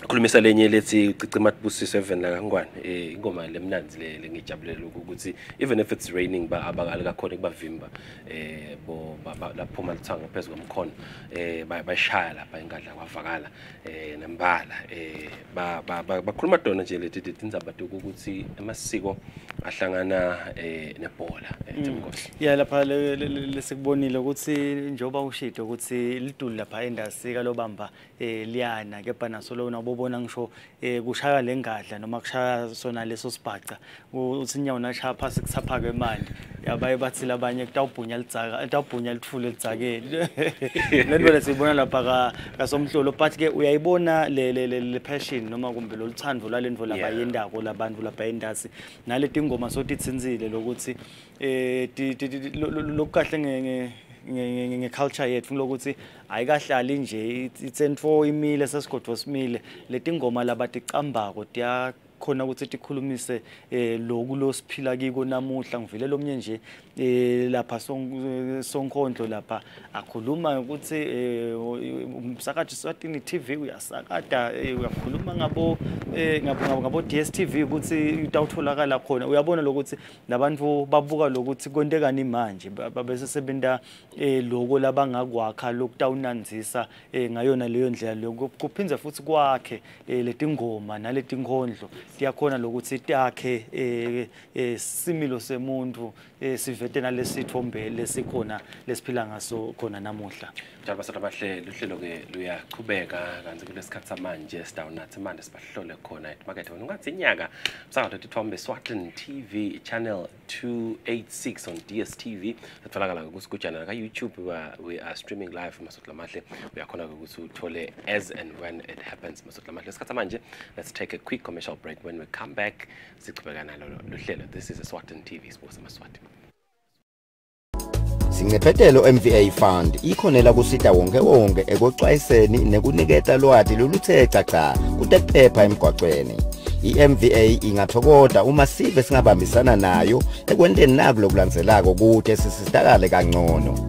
baya khulumisa lenye lethi cicima tibusiswe even la kangwane eh ingoma lemnanzi le lengijabulela ukuthi even if it's raining ba abakali kakhona kubavimba eh bo laphuma lithanga phezulu komkhono eh ba- bashaya lapha engadla kwavakala eh nembala eh ba- ba- ba- bakhuluma dona nje leti tindzaba ukuthi amasiko ahlangana eh nebhola eh Themkosi. ya lapha le- le- le- lesikubonile ukuthi njengoba ushito ukuthi liduli lapha endasika lobamba eh liyana kepha naso lona ubobona ngisho eh kushaya lengadla noma kushaya sona leso sibhaca. Uthi inyawo nashaya phasi kusapha kwemandi yabaye bathi labanye kutawubhunya lidzaka kutawubhunya lithule lidzakeni. (laughs) Lento lesiyibona lapha ka kasomhlolo but ke uyayibona le le le le passion noma kumbe loluthando lwalento lapha Yeah. yendako labantu lapha endasi. Naleti ngoma sotitsinzile lokuthi eh ti- ti- ti- lo- lo- lokukahle nge- nge- nge- nge- nge-culture yethu lokuthi ayikahlali nje it's entfo imile sesigodvo simile. Leti ngoma labaticambako tiyakhona ukuthi tikhulumise eh loku losiphila kiko namuhla. Ngivile lomnye nje eh lapha sonkondlo lapha akhuluma ukuthi eh umsakathi swatini TV uyasakada uyakhuluma ngabo ngabo DStv ukuthi utawutholakala khona. Uyabona lokuthi labantu babuka lokuthi kontekani manje ba- ba- bese sebenta loko labangakwakha lokutawunanzisa ngayona leyo ndlela leyo kuphindze futhi kwakhe letingoma naletinkhondlo. Tiyakhona lokuthi takhe eh eh, similo semuntu eh sivete nalesithombe lesikhona lesiphila ngaso khona namuhla. Njalo basathu abahle luhlelo-ke luyaqhubeka kanti kulesikhathi samanje sidawu nathi manje sibahlole khona emakethe wena ungathi inyaka msakato ithombe swatland tv channel 286 on dstv satholakala kusigujana ka-youtube wa- we are streaming live masotho lamahle. Uyakhona-ke ukuthi uthole as and when it happens masotho lamahle. Isikhathi samanje let's take a quick commercial break. When we come back sichubeka nalo luhlelo. This is a swatland tv sports Sincephetelo MVA Fund ikhonela kusita wonke wonke ekoxwayiseni nekuniketa lwati loluthe chacha kutekuphepha emgwaqweni. I-MVA ingathokoda uma sive singabambisana nayo ekwenteni naku lokulandzelako kute sisizakale kangcono.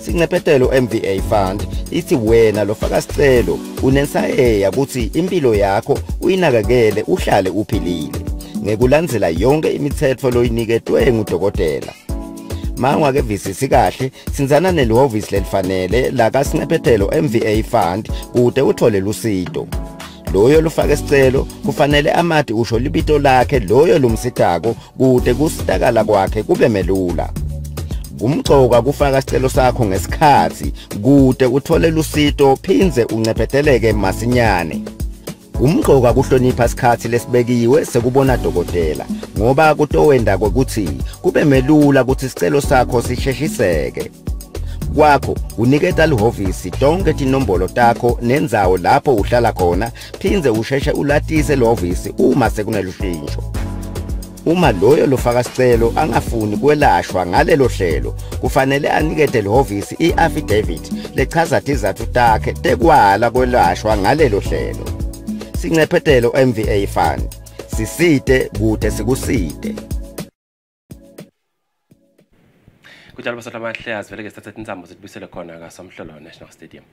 Sincephetelo MVA Fund ithi wena lofaka sicelo unensayeya kutsi impilo yakho uyinakekele uhlale uphilile ngekulandzela yonke imitsetfo loyiniketwe ngudokotela. Mangwakevisisi kahle sinzana nelihhovisi lelifanele lakasincephethelo MVA Fund kude uthole lusito. Loyo lufake sicelo kufanele amati usho libito lakhe loyo lumsitako kude kusitakala kwakhe kube melula. Kumgcoka kufaka sicelo sakho ngesikhathi kude uthole lusito phindze uncephetheleke masinyane. Kumgqoka kuhlonipha isikhathi lesibekiwe sekubona dokotela ngoba kutowenda kwekuthi kube melula ukuthi isicelo sakho sisheshiseke. Kwakho uniketa lihhovisi tonke tinombolo takho nendzawo lapho uhlala khona phindze usheshe ulatise lihhovisi uma sekunelushintsho uma loyo lofaka sicelo angafuni kwelashwa ngalelo hlelo kufanele anikete lihhovisi i-affidavit lechaza tizatfu takhe tekwala kwelashwa ngalelo hlelo. Sincephethelo MVA Fund. Sisite kude sikusite. Kunjalo basathu abahle azivele-ke sithathe insambo zitibuyisele khona kasomhlolo national stadium.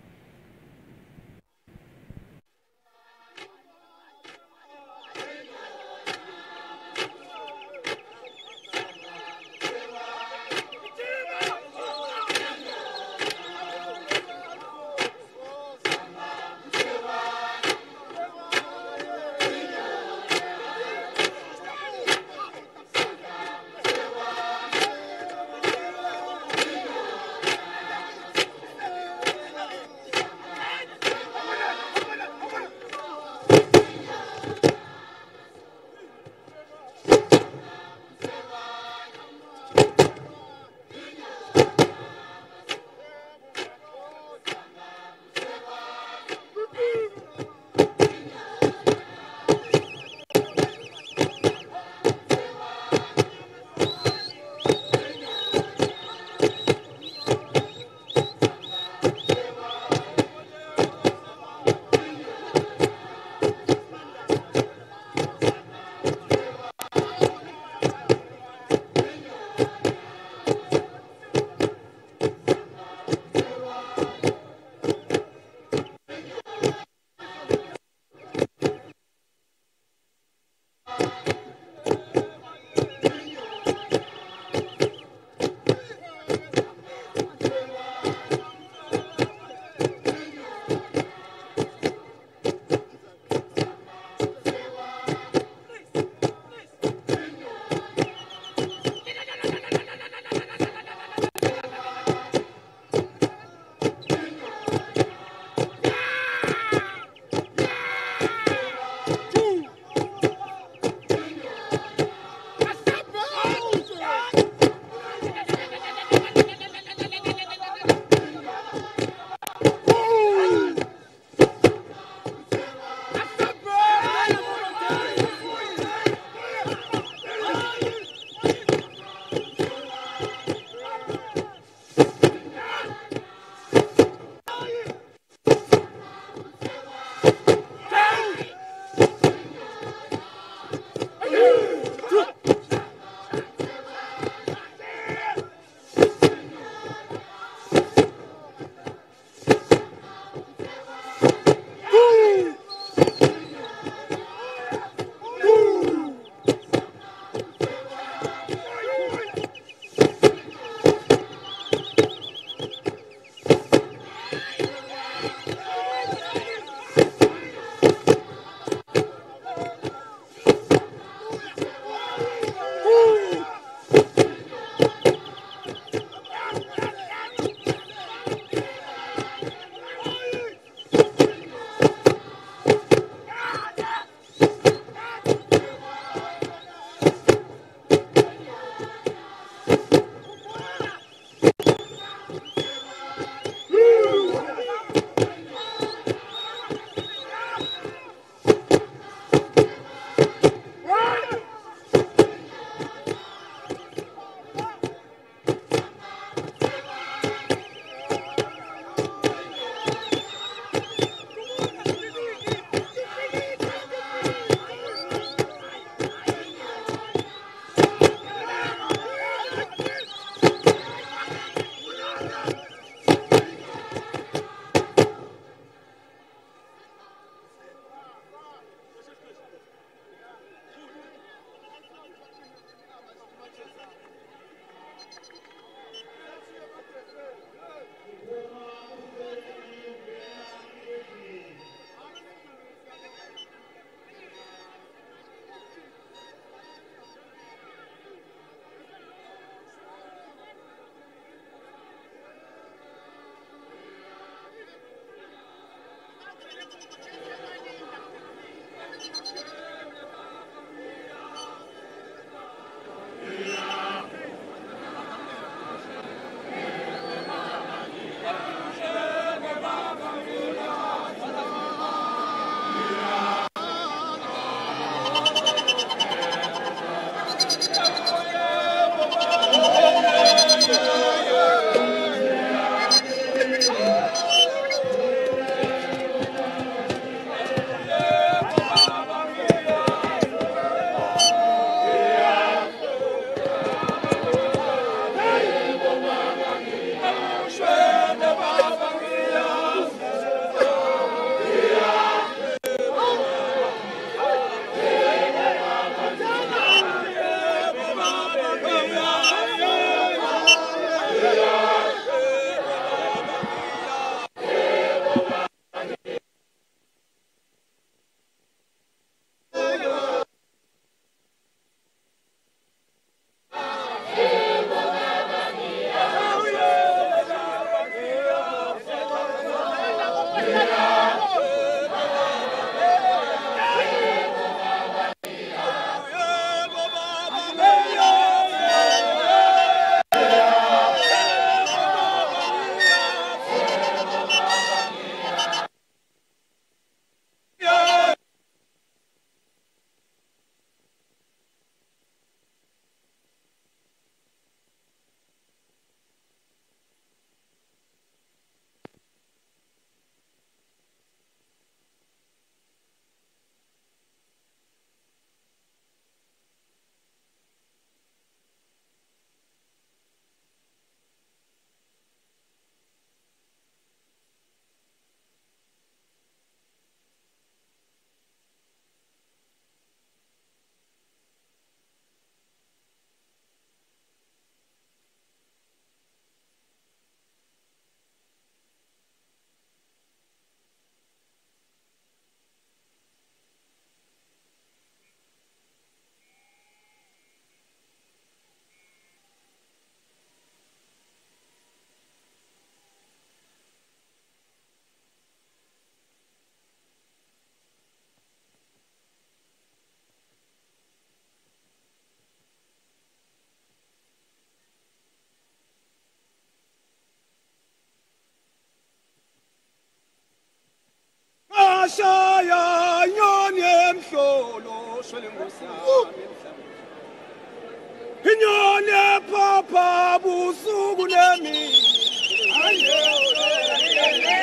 Inyoni ephapha busuku nemini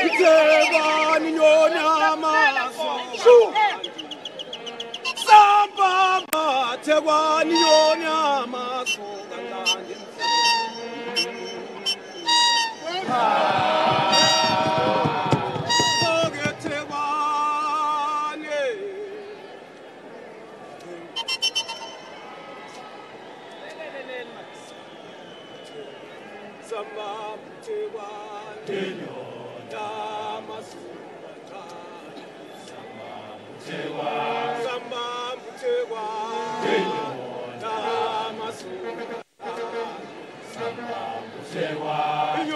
ithekani inyoni amaso sambamba thekwani inyoni amaso kancane Okethekwani Jehovah.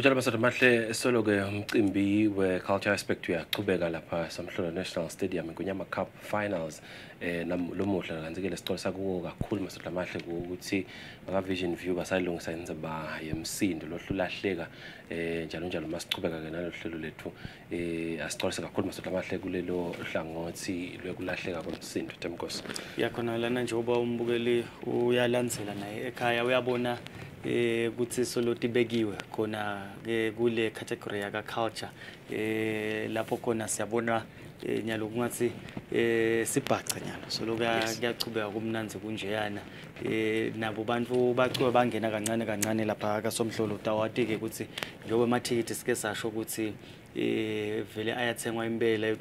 Kutshela basathu amahle solo-ke umcimbi we-culture aspect uyaqhubeka lapha samhlolo national stadium kunyama cup finals eh nam- lo muhla kanti-ke lesicolo sakuwo kakhulu masathu amahle ukuthi baka-vision view basalungisa inzaba yemsindo lohlu lahleka eh njalo njalo masichubeka-ke nalo hlelo lethu eh asicolise kakhulu masathu amahle kulelo hlangothi lwekulahleka komsindo temkosi. Yakhona lana njengoba umbukeli uyalandzela naye ekhaya uyabona eh ukuthi soloti bekiwe khona ke kule category yaka culture eh lapho khona siyabona eh, nyalo kungathi eh sibhaca nyalo so Yes. kuyachubeka kumnanzi kunjeyana eh nabo bantu bachube bangena kancane kancane lapha kasomhlolo utawati ke ukuthi njengoba amathikithi sike sasho ukuthi eh vele ayathengwa impela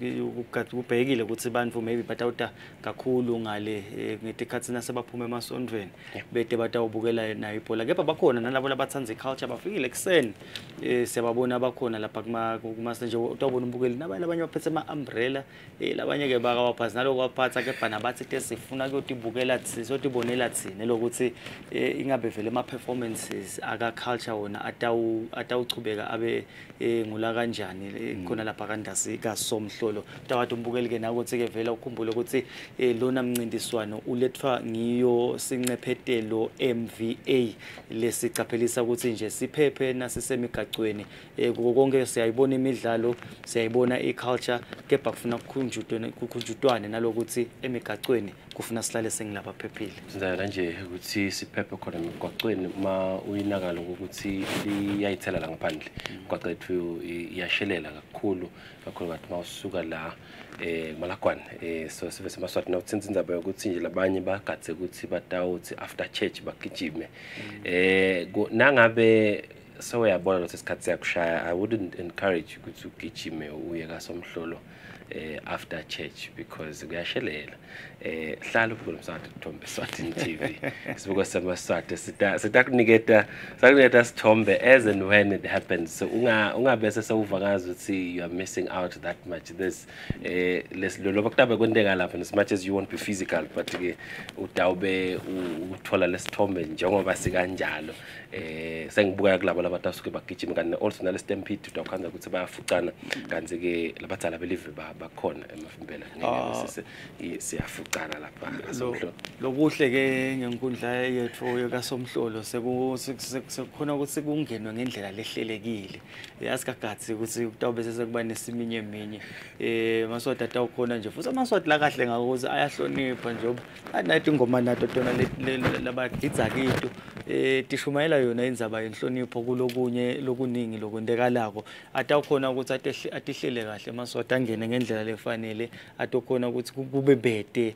kubhekile ukuthi bantu maybe batawuta kakhulu ngale eh, ngetikhathi nasebaphuma emasondweni. Bede batawubukela nayo ibhola. Kepha bakhona nalabo labathanda iculture bafikile ekseni eh siyababona bakhona lapha kuma kuma nje utawubona umbukeli nabanye abanye baphethe ama umbrella eh labanye ke bakawaphathi naloko waphatha kepha nabathi te sifuna kuyotibukela siyotibonela thina lokuthi eh, ingabe vele ama performances aka culture wona atawu atawuchubeka abe eh, ngula kanjani. Eh, khona lapha kandasi kasomhlolo. Tawathi umbukeli ke nakuthi ke vele ukhumbule ukuthi eh, lona mncintiswano ulethwa ngiyo sincephetelo MVA lesicaphelisa ukuthi nje siphephe nasisemigacweni eh, kuko konke siyayibona imidlalo siyayibona iculture kepha kufuna kukhunjutwane nalokuthi emigacweni kufuna sihlale sengilapha phephile sizayela nje ukuthi siphephe khona emgwaqweni uma uyinakalo ukuthi liyayithela la ngaphandle. Imgwaqo yethu i- iyashelela kakhulu kakhulu kathi uma usuka la eh malakwane eh so sive semaswati nawuthenza indzaba yokuthi nje labanye bagadze ukuthi batawuthi after church bagijime. Eh ku- nangabe sewuyabona ukuthi isikhathi siyakushaya i wouldn't encourage ukuthi ugijime uye kasomhlolo eh after church because kuyashelela. Eh hlala ubuko lomswati thombe Swatini TV sibuko semaswati sita sitakuniketa sakuniketa sithombe as and when it happens. So unga ungabese sewuvakaza ukuthi you are missing out that much. This eh lesilolo kutabe kwenteka lapha as much as you won't be physical but ke utawube u- uthola lesithombe njengoba sikanjalo. Eh sengibuka kulabo labantu asuke bagijima kanti also nale stampede utawukhanza ukuthi bayafucana. Kanti ke labadzala belive ba- bakhona emavimbela. Ah. Siyafucana lapha Lo- asomhlo lokuhle ke ngenkundla yethu kasomhlolo seku- sek- sek- sekukhona ukuthi kungenwe ngendlela lehlelekile. Yasikagathi ukuthi kutawube sesekuba nesiminye eminye eh maswati atawukhona nje futhi amaswati la kahle ngako ukuthi ayahlonipha njengoba anathi ingoma nato tona le- le- labagidza kito eh tishumayela yona indzaba yenhlonipho kulokunye lokuningi lokwentekalako atawukhona ukuthi atehle- atihlele kahle maswati angene ngendlela lefanele atokhona ukuthi ku- kube bede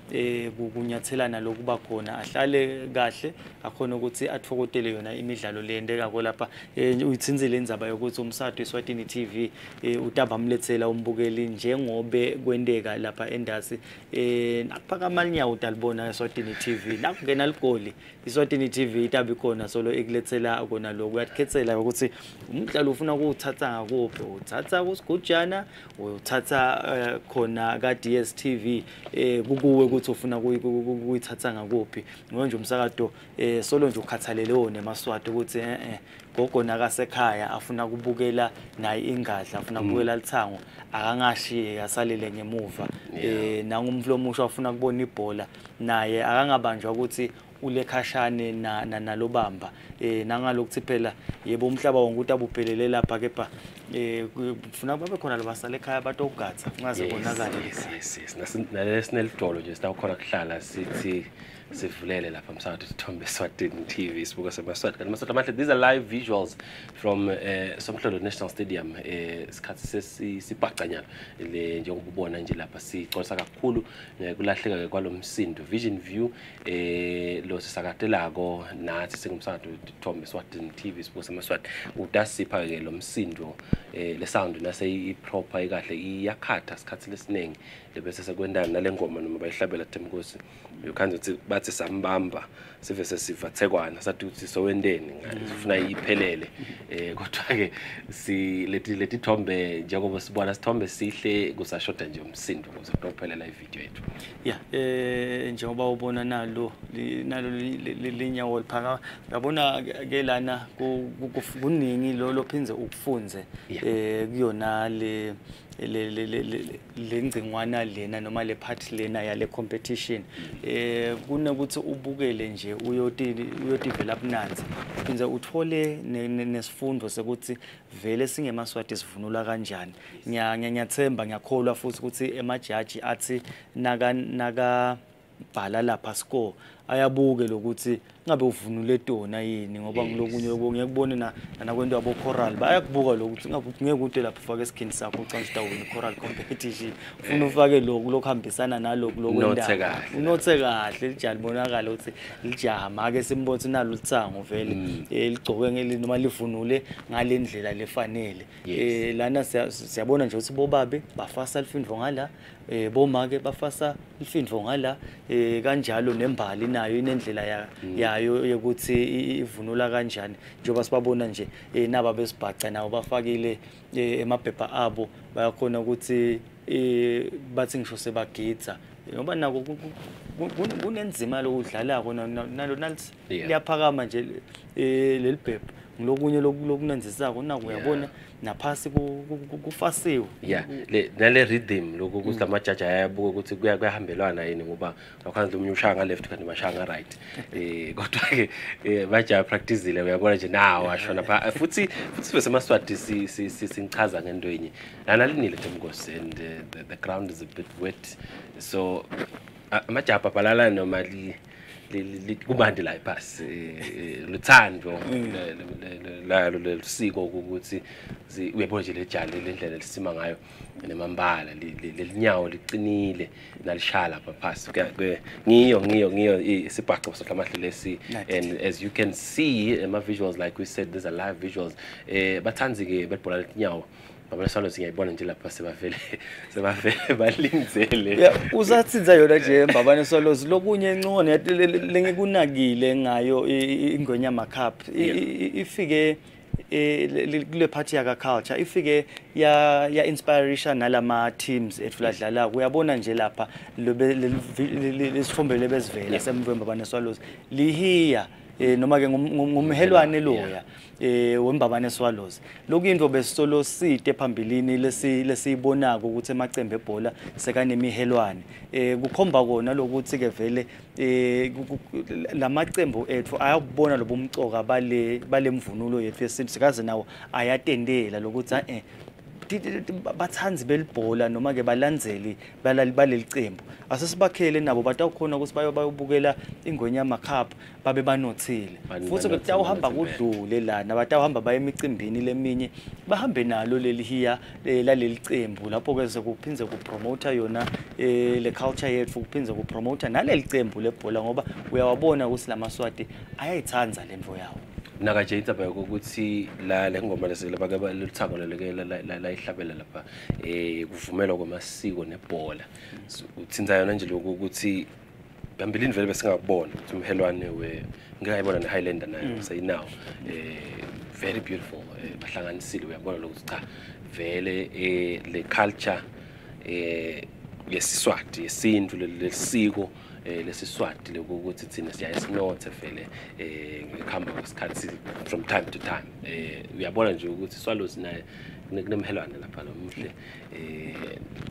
eh ku- kunyathelana lokuba khona ahlale kahle akhona ukuthi atfokotele yona imidlalo le yentekako lapha eh, uyitsinzile indzaba yokuthi umsado eSwatini TV eh, utabamlethela umbukeli njengobe kwenteka lapha endasi. Eh nakuphakama linyawo utalibona eSwatini TV nakungena ligoli iSwatini TV itabi khona solo ikulethela kona lokhu. Uyakhethela ukuthi umdlalo ufuna kuwuthatha ngakuphi? Uthatha kusigujana uthatha eh, khona ka DStv eh kukuwe ukuthi ufuna kuyi- ku- ku- kuyithatha ngakuphi. Ngonje umsakado eh solo nje ukhathalele wona emaswati ukuthi eh eh gogo nakasekhaya afuna kubukela naye ingadla afuna kubukela lithango akangashiye asalele ngemuva. Eh nangumflo omusha afuna kubona ibhola naye akangabanjwa ukuthi ule khashane na na- nalobamba. Eh nangalokuthi phela yebo umhlaba wonke ukuthi abuphelele lapha kepha eh kufuna babe khona labasala ekhaya batokugatha ungaze konakale nalesinelidolo nje sitawukhona kuhlala sithi sivulele lapha msakathi sithombe swatini tv sibuka semaswati. Kanti maswati amahle these are live visuals from uh, somhlolo national stadium eh isikhathi sesibhacanyana le njengoba ubona nje lapha sicolisa kakhulu ngekulahleka kwalo msindo vision view eh lo sisakatelako nathi singumsakathi thombe swatini tv sibuka semaswati. Utasipha ke lo msindo eh le sound nase iproper ikahle iyakhatha isikhathi lesiningi. Lebese sekwendana nale ngoma noma bayihlabela themkosi ukhanze ukuthi bathi sambamba sive sesiva thekwana sathi ukuthi sowendeni sifuna iphelele. Eh kodwa ke si leti leti thombe njengoba sibona sithombe sihle kusashoda nje umsindo ukuze kuphelela ivideo yethu. Ya eh njengoba ubona nalo li- nalo li- li- li- linyawo liphaka uyabona ke lana ku- ku- kuf- kuningi lo lophinze ukufunze eh kuyona le le le le- le- le ngcingwana lena noma le part lena yale competition eh kunokuthi ubukele nje uyoti uyoti develop nansi uphindze uthole ne- ne- nesifundo sekuthi vele singemaswati sivunula kanjani. Ngiya- ngiya- ngiyathemba ngiyakholwa futhi ukuthi emajaji athi naka naka bhala lapha score ayabuke lokuthi ngabe uvunule tona yini? Ngoba ngilokunye ngiyakubona na nakwento yabo choral bayakubuka lokuthi ngabe ngeke ude lapha ufake skin sakho ucanga sitawini choral competition. Ufuna ufake lokhu lokuhambisana nalokhu Unothe lokwendaba kahle. unothe kahle. Lijaha libonakala ukuthi lijaha make simbothe nalo litsango vele. Eh, ligcoke ngeli noma livunule ngale ndlela lefanele. Eh lana siya- siyabona nje ukuthi bobabe bafasa lifindvo ngala eh bomake bafasa lifindvo ngala eh kanjalo nembali nayo inendlela ya- yayo yokuthi ivunula kanjani. Njengoba sibabona nje eh naba besibhaca nawo bafakile eh, emabhebha abo bayakhona ukuthi eh bathi ngisho sebagidza. Ngoba nako ku- ku- ku- kunenzima lokudlalako na- na- nalo liyaphakama nje eh lelibhebha ngilokunye loku- lokunanzisako nako uyabona naphasi ku- ku- ku- kufasiwe. Ya le nale rhythm lokho ukuthi lamajaji ayabuka ukuthi kuya kuyahambelana yini ngoba ngaphandle omunye ushaya nga left kanti bashaya nga right. (laughs) Eh kodwa ke eh, baja practiceile uyabona nje nawo ashona pha futhi futhi sibe semaswati si- si- si- singichaza ngento enye lana linile nje mngosi and uh, the, the ground is a bit wet. So a- amajapha abhalala noma li li- li- li- kubandi la iphasi eh, luthando le- le- le- lalo lelisiko ukuthi zi- uyabona nje lejali lendlela lisima ngayo nemambala li- li- lelinyawo liqinile nalishaya lapha phasi. Kuya- kuya- ngiyo ngiyo ngiyo i- isibhaco sohlamahle lesi and as you can see ama visuals like we said these are live visuals eh bathanzi ke betbola letinyawo. Babona salo singayibona nje lapha sebavele (laughs) sebavele (laughs) balinzele. Ya usathinza yona nje mbabane swalozi lokunye ncone lengikunakile ngayo i- i- ingonyama cup ifike le- kule party yaka culture ifike ya ya inspiration nalama teams ethu ladlalako uyabona nje lapha lobe lesifombe lebesivela semvemba bane swalozi lihiya eh, noma ke ngum- ngum- ngumhelwane loya eh wembabane swallows. Lokuyinto besisolo side phambilini lesi lesiyibonako ukuthi emacembe ebhola sekanemihelwane. Eh kukhomba kona lokuthi ke vele eh lamacembu ethu ayakubona lobumcoka bale balemvunulo yethu yesintu sikaze nawo ayatendela lokuthi eh bathanzi belibhola noma ke balandzeli baleli cembu asesibakhele nabo batawukhona ukuthi bayo bayobukela ingwenyama cup babe banothile. Futhi banothile, bekutawuhamba kudlule lana batawuhamba baye emicimbini leminye bahambe nalo leli hiya laleli cembu lapho ke sekuphinze kupromotha yona um le culture yetfu kuphinze kupromotha naleli cembu lebhola ngoba uyawabona ukuthi la maswati ayayithanza lento yawo naka nje intsaba yokuthi la le ngoma lesilabake luthango leleke layihlabela lapha eh kuvumelwa kwamasiko nebhola uthinta yona nje lokhu ukuthi phambilini vele besingakubona ukuthi umhelwane we ngingayibona ne-highlander nayo Mm. sayinawo eh very beautiful eh, bahlanganisile uyabona lokuthi cha vele eh le culture eh yesiswati yesintu lesiko eh lesiswati lokuthi thina siyaye sinothe vele eh ngikuhamba kwesikhathi from time to time. Eh uyabona nje ukuthi swallows naye kune- kunemhelwane lapha nomuhle eh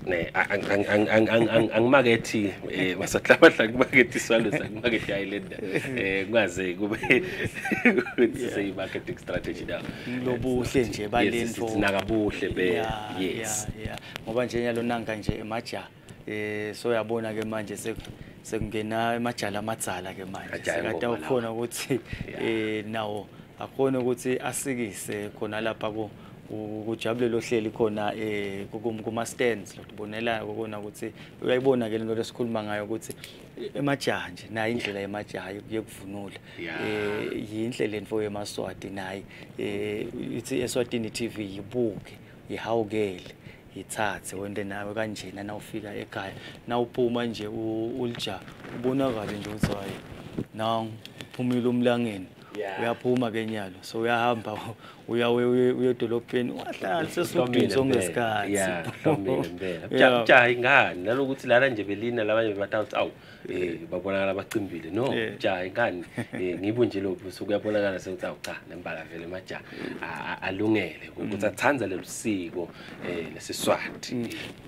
ne ang- ang- ang- ang- ang- ang- angimakethi eh masahlabahla ngimakethi swallows angimakethi islander. Eh kungaze kube ukuthi say marketing strategy now lobuhle nje balento sinakabuhle be Yeah, yes. ngoba nje nyalo nanga nje emaja eh so yabona ke manje sek- sekungena emajala amadzala ke manje sekade ukhona ukuthi eh nawo akhona ukuthi asikise khona lapha ku ku- kujabulelo hleli khona eh kum- kuma stands lokubonela ukona ukuthi uyayibona ke lento lesikhuluma ngayo ukuthi emajaha nje nayo indlela yemajaha yokuvunula. Eh yinhle lento yemaswati nayi. Eh ithi eswatini TV yibuke ihawukele. Yithathe wente nawe kanjena nawufika ekhaya. Nawuphuma nje ulija ubonakale nje ukuthi hayi nawu uphumile umlangeni. Uyaphuma ke nyalo. So uyahamba uya uya- uya edolobheni wahlala sesudini songesikhathi. Ujaha ingani nalokuthi lana nje belina labanye batathi awu eh babonakala bacimbile. No Yeah. ujaha ingani? Eh ngibo nje lokho so kuyabonakala sekuthi awu cha lembala vele majaha a- a- alungele. Ukuthi athanza lelusiko eh lesiswati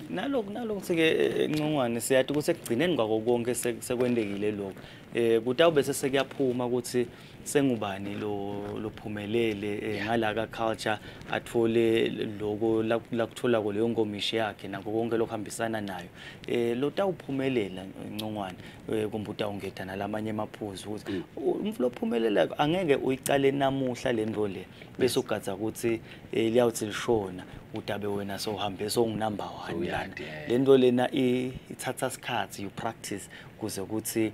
naloku nalokuthi-ke ncongwane siyathi ukuthi ekugcineni kwako konke sek- sekwendekile lokhu. Um kuthi awube sesekuyaphuma ukuthi sengubani lo lophumelele eh, ngala ka-culture athole loko la- lakutholako leyo nkomishi yakhe nakho konke lokuhambisana nayo. Um lo tawuphumelela ncongwane um kumbe utawungeda nalamanye amaphuzu ukuthi umntu lophumelelayo angeke uyiqale namuhla le nto le bese ugadza ukuthi um liyawuthi lishona utabe wena sowuhambe sowungunumber one lana. Sowuyade, yeah. le nto lena ithatha sikhathi you practice kuze ukuthi eh,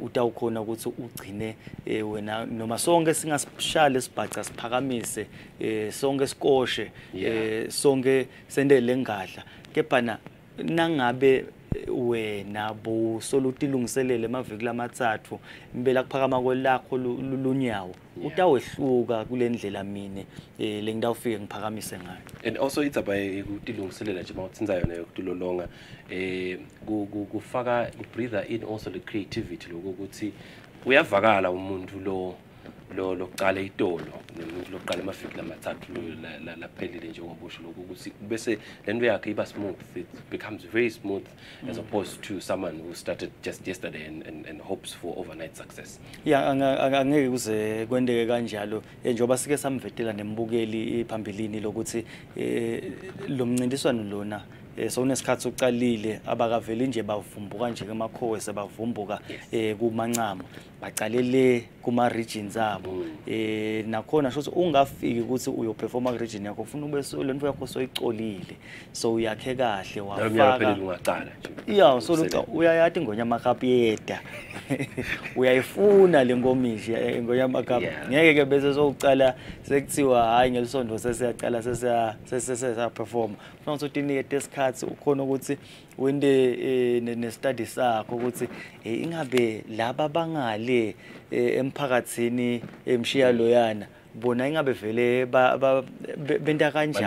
utawukhona ukuthi ugcine eh, wena noma sonke singasishali isibhaca siphakamise eh, sonke sikoshe eh, sonke sendele ngadla. Kepha na nangabe eh, wena bowusolutilungiselele emaviki lamathathu impela kuphakama kwelakho lu- lu- lunyawo utawehluka kule ndlela mine um le ngitawufike ngiphakamise ngayo. And also idzaba yokutilungiselela nje mawutsinza yona yokutilolonga eh ku- ku- kufaka breather in also the creativity lokuthi uyavakala umuntu lo lo lokuqala itolo nomuntu lokuqala amaviki lamathathu lo- la- la- laphelile njengobusho lokhu ukuthi bese lento yakhe iba smooth it becomes very smooth as opposed to someone who started just yesterday and, and, and hopes for overnight success. Ya anga- anga- angeke kuze kwendeke kanjalo eh, njengoba sike samvetela nembukeli phambilini lokuthi eh, lo mncintiswano lona eh, sowunesikhathi sokuqalile abakaveli nje bavumbuka nje emakhowe sebavumbuka eh, kumancamo bacalele kuma-regions abo. Eh nakhona shothi ungafiki ukuthi uyoperforma ku-region yakho ufuna ube so- le nto yakho soyicolile so uyakhe kahle nalo mnyaka wafaka phelile ungaqala nje. Ya so luca uyayati ingonyama kapiyeda (laughs) uyayifuna le nkomishi eh, ingonyama kap Yeah. ngeke ke bese sowucala sekuthiwa hayi ngelisondo sesiyacala sesiya sesiya perform ufuna ukuthi utinike isikhathi ukhona ukuthi wende eh, ne- ne-study sakho ukuthi eh, ingabe laba bangale eh, emphakathini emshiya loyana bona ingabe vele benta kanjani?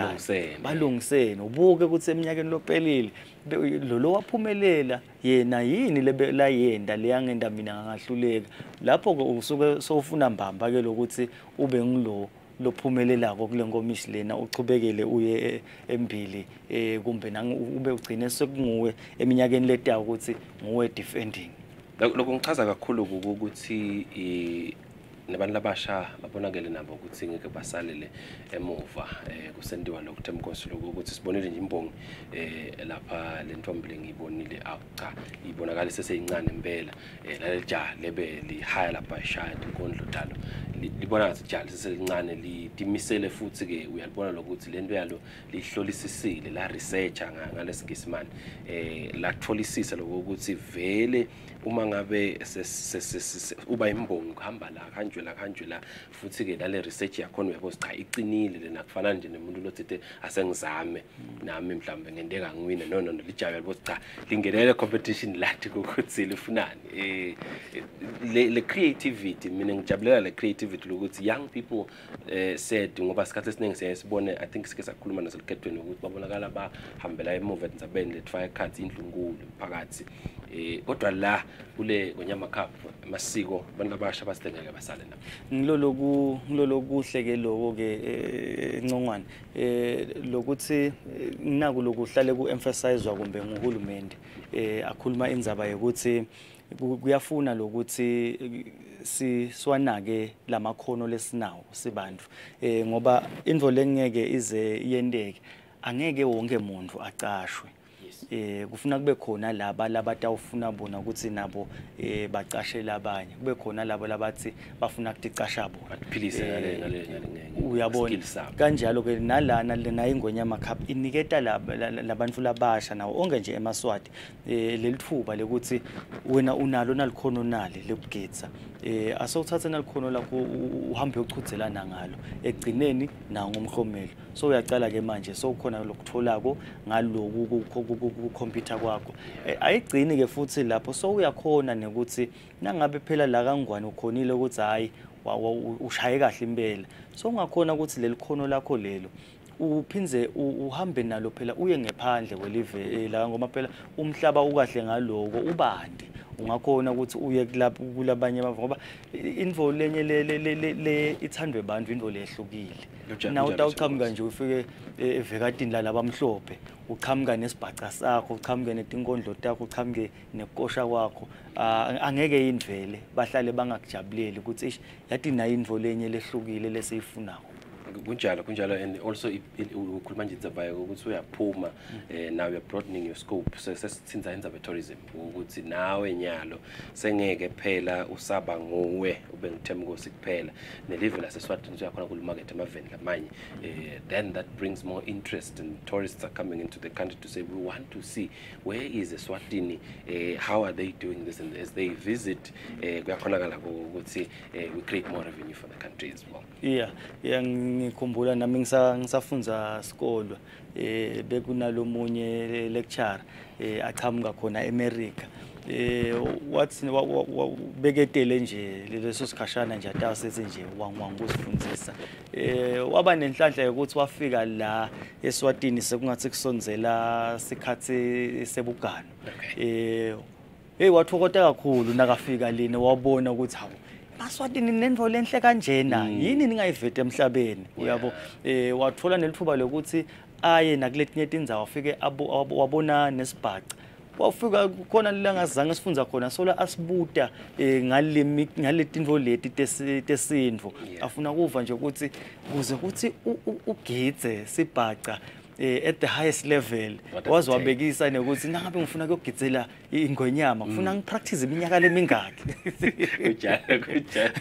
Balungisene. ubuke ukuthi eminyakeni lophelile be- lo lo waphumelela yena yini lebe layenda leyangenda mina ngangahluleka lapho ke usuke sowufuna mbamba ke lokuthi ube ngilo lophumelelako kule nkomishi lena uchubekele uye e- embili eh kumbe nangu ube ugcine sekunguwe eminyakeni letayo ukuthi nguwe defending Lok- lokho ngichaza kakhulu ukuthi eh, nabantu labasha babonakele nabo ukuthi ngeke basalele emuva eh kusendiwa lokhu temkosi lokhu ukuthi sibonile nje imbongi eh lapha le ntombi lengiyibonile awu cha ibonakala seseyincane impela eh lale jaha lebe lihaya lapha eshaya inkondlo dalo li- libona ngathi jali seselincane litimisele futhi ke uyalibona lokuthi lento yalo lihlolisisile la researcher nga- ngalesingisimane eh latholisisa lokuthi vele uma ngabe ses- ses- ses- ses- uba imbongi kuhamba la kanjwe la kanjwe la futhi ke nale research yakhona uyabo cha iqinile lena kufana nje nemuntu lothi asengizame nami mhlambe ngendeka ngiwine no no no lijayo yabo cha lingenele competition lathi ukuthi lifunani eh le, le creativity mina ngijabulela le creativity lokuthi young people eh said ngoba sikhathi esiningi siyaye sibone i think sike sakhuluma naselikhethweni ukuthi babonakala bahambela emuva endzabeni letfaya cards indlunkulu phakathi eh kodwa la kule ngonyama cup amasiko abantu abasha basithengeke basale nabo ngiloloku ngilolokuhle ke lokho ke eh, encongwane eh lokuthi eh, naku lokuhlale ku-emphasizwa kumbe nguhulumende eh akhuluma indzaba yokuthi ku- kuyafuna lokuthi eh, si swanake lamakhono lesinawo sibantu. Eh ngoba indvo lengeke ize yendeke angeke wonke umuntu acashwe. Eh kufuna kube khona laba labatawufuna bona ukuthi nabo eh baqashe labanye. Kube khona labo labathi bafuna ukuticasha bona. Baphilise ngale- ngale- ngale- uyabona. kanjalo ke nalana lena ingonyama cup iniketa laba- la- la- labantu labasha nawo onke nje emaswati eh leli thuba lekuthi wena unalo nalikhono nali lekugitsa eh asawuthatha nalikhono lakho uhambe uyochudzelana ngalo. Egcineni nawo ngomhlomelo so uyacala ke manje so khona lokutholako ngaloku ku-computer kwakho. Eh, ayigcini ke futhi lapho so uyakhona nekuthi nangabe phela la kangwane ukhonile ukuthi hayi wa- wa- u- ushaye kahle impela. So ungakhona ukuthi leli khono lakho lelo uphinze uhambe nalo phela uye ngephandle kwelive la ngoma phela umhlaba ukahle ngaloko ubande. Ungakhona ukuthi uye kulabanye amava ngoba i- info lenye le- ithandwe abantu info lehlukile nawe kunjalo utawuqhamuka nje ufike eh, evekatini lalabamhlophe uqhamuka nesibhaca sakho uqhamuke netinkondlo takho uqhamuke nekosha kwakho angeke indvele bahlale bangakujabuleli ukuthi yathi nayo indvo lenye lehlukile lesiyifunako. Kunjalo kunjalo and also ukhuluma nje inzabaya ukuthi uyaphuma eh now you're broadening your scope. Sesithinza inzaba tourism ukuthi nawe nyalo sengeke phela usaba nguwe ube ngithemkosi kuphela. Nelive laseswatini uyakhona kule market amaveni lamanye eh then that brings more interest and tourists are coming into the country to say we want to see where is eswatini? Eh how are they doing this? And as they visit kuyakhonakala ukuthi we create more revenue for the country as well yeah yeah ngikhumbula nami ngisa ngisafunza sikolo eh bekunalomunye lecturer eh achamuka khona eAmerica. Eh wathi wa- wa- wa- beketele nje leso sikhashana nje atawusethi nje wangiwangu kusifundisa eh waba nenhlanhla yokuthi wafika la eSwatini sekungathi kusonzela sikhathi sebugano eh hey wathokota kakhulu nakafika lini wabona ukuthi hawu Maswatini nendvo lenhle kanjena? Yini ningayivete emhlabeni? Uyabo eh wathola nelithuba lokuthi aye nakuletinye tindzawo afike abo- abo- wabona nesibhaca. Wafika khona langazange sifunza khona sola asibuta eh ngalemi ngaletinto leti tesi- tesindvo afuna kuva nje ukuthi kuze kuthi ugidze sibhaca. Eh at the highest level it wazwabekisa nekuthi nangabe ngifuna kuyogitsela ingonyama ngifuna ngipractice iminyaka lemingaki (laughs)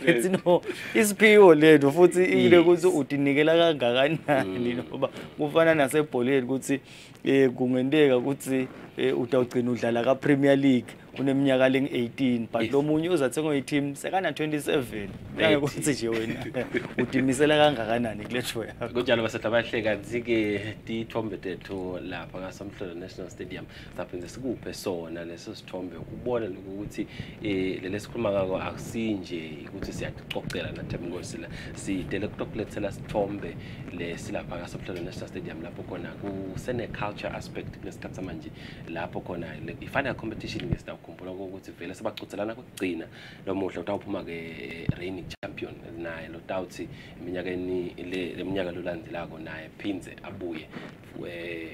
ethi no isiphiwo lethu futhi ile ukuthi utinikela kangakanani ngoba kufana nasebholeni ukuthi eh kungenteka ukuthi eh, utawugcina udlala ka Premier League. Uneminyaka lengu-18 but lo munye uzathenga oyi-team sekana 27 ngeke ukuthi nje wena (laughs) utimisela kangakanani kule show yakho? Kunjalo basedla bahleka nzi-ke tithombe tethu lapha ngasamhlolo national stadium. Saphinze sikuphe sona leso sithombe ukubona ukuthi um lele sikhuluma ngako akusinje ukuthi siyacocela nathemnkosi la. Sidele kutokulethela sithombe lesilapha ngasamhlolo national stadium lapho khona kusene-culture aspect kunesikhathi samanje lapho khona le- i-final competition ngesitawukhumbula kokuthi vele sebacucelana kokugcina. Lo muhla utawuphuma-ke reigning champion naye lotawuthi eminyakeni le minyaka lolandelako naye phinze abuye. Eh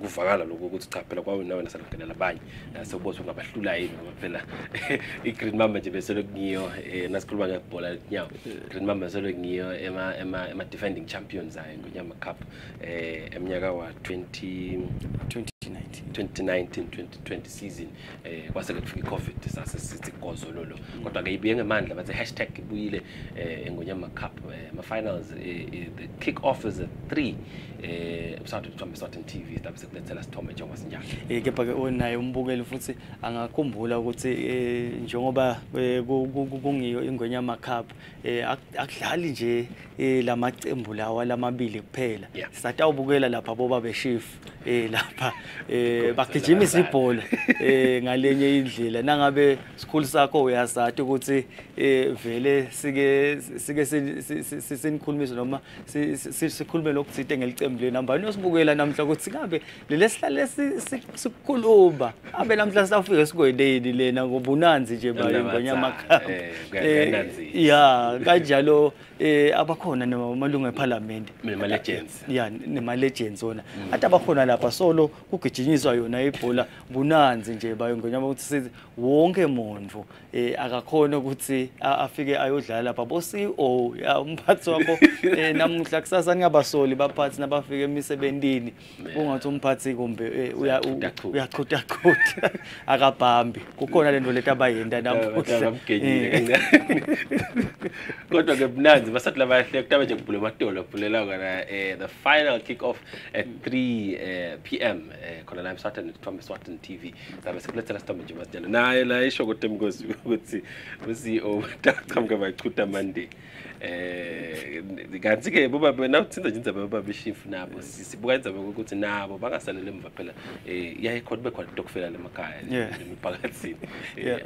kuvakala lokho ukuthi cha phela kwawe nawe nasalungelela abanye. Sewubona ungabahlula yini ngoba phela (laughs) i-green mamba nje besele kungiyo eh nasikhuluma ngebhola lenyawo green mamba besele kungiyo ema ema ema defending champions ayo ngonyama cup eh eminyaka wa 20 2019 2020 season eh kwase ke kufika icovid sase sithi gozololo kodwa ke ibuye ngemandla bathi hashtag ibuyile eh engonyama cup eh, ama finals eh, eh, the kick off is at 3 eh usawuthi kuthombe Southern TV lapho sekulethela sithombe njengoba sinjalo. Eh kepha ke onaye umbukeli futhi angakhumbula ukuthi um njengoba eh, ku- ku- ku- kungiyo ingonyama cup eh ak- akudlali nje eh, lamacembu lawa lamabili kuphela. Satawubukela lapha boba beshifu eh lapha eh bagijimisa ibhola eh ngalenye indlela. Nangabe sikhulu sakho uyasathi ukuthi eh vele sike sike si- si- si- si- sinikhulumise noma si- si- si- sikhulume lokuthite ngelicembu le namba yosibukela namhla ukuthi ngabe lele sihlale si- si- sikhuluma abe namhla safike sikwendeni lena ngobunanzi nje eh, Eh, kuyananzisa. ya kanjalo eh abakhona namalungu eParliament Nema legends. ya nema legends wona. Athi abakhona lapha solo kugijinye kugijinyiswa yona ibhola bunanzi nje bayongonyama ukuthi sithi wonke muntu eh akakhona ukuthi a- afike ayodlala lapha. Bo CEO ya umphathi wakho (laughs) eh, namuhla kusasa ningabasoli baphathi nabafika emisebentini. Ungathi umphathi kumbe eh, uya- u- uyaqhutaqhuta (laughs) akabhambi. Kukhona lento leti abayenda (laughs) namuhla. bamgenyile Eh. kancane kodwa ke mnanzi basathi labahle kutaba nje kubhula amatolo bhulela kona eh, the final kick off at 3 eh, pm eh, khona la emswatan kuthiwa emswatan tv zabe sekulethela sithombe nje masijalo naye la isho kodwa emkosi ukuthi u-ceo chamuke bayichutha monday. Eh kanti ke boba nawuthinta nje indzaba yoba beshifu nabo si- sibuka indzaba ukuthi nabo bangasalele emva phela. Eh yaye khona kube khona dokufela lemakhaya Yeah. emiphakathini. (laughs) Eh,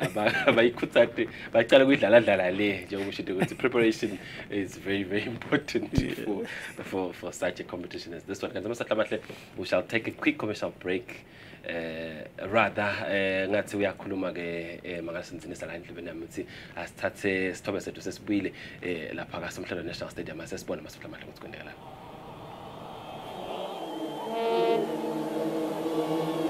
abayikhuthate bacala kuyidlala dlala le njengokusho into ukuthi preparation is very very important for, for, for such a competition as this one. Kanti amasahle amahle we shall take a quick commercial break eh rather eh ngathi uyakhuluma ke eh mangasinzinisa la endlebeni yami ukuthi asithathe sithobe sethu sesibuyile eh lapha ka Somhlelo National Stadium asesibona masifla amahle ukuthi kwenzeka la Hallelujah.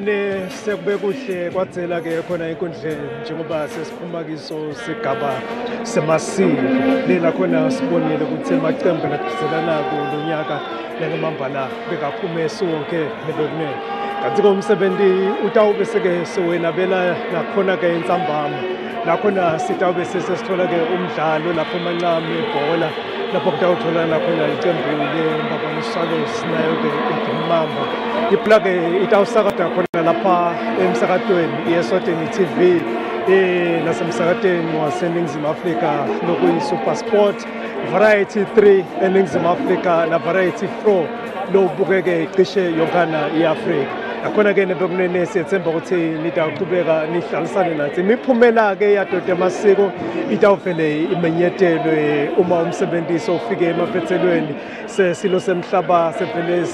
Nebekunene sekube kuhle kwadzela ke khona enkundleni njengoba sesiphuma kiso sigaba semasiko. Lela khona sibonile ukuthi amacembu lagcizelanako lo nyaka langemambala bekaphume sonke nebekunene kanti komsebenzi utawube seke sewenabela nakhona-ke insambama nakhona sitawube sesesithola-ke umdlalo lapho emancane ebhola lapho kutawuthola nakhona icembu lembabamisalo sinayo-ke idimamba iplug-ke itawusakada khona lapha emsakatweni yeswatini tv eh nasemsakatweni waseningizimu afrika lokuyi-super sport variety 3 eningizimu afrika na variety 4 lobukeke cishe yonkana i-afrika. Nakhona-ke nebekunene siyethemba ukuthi nitawuqhubeka nihlalisane nathi. Imiphumela-ke yadoda amasiko itawuvele imenyetelwe uma umsebenzisi ufike emaphethelweni sesilo semhlaba sevele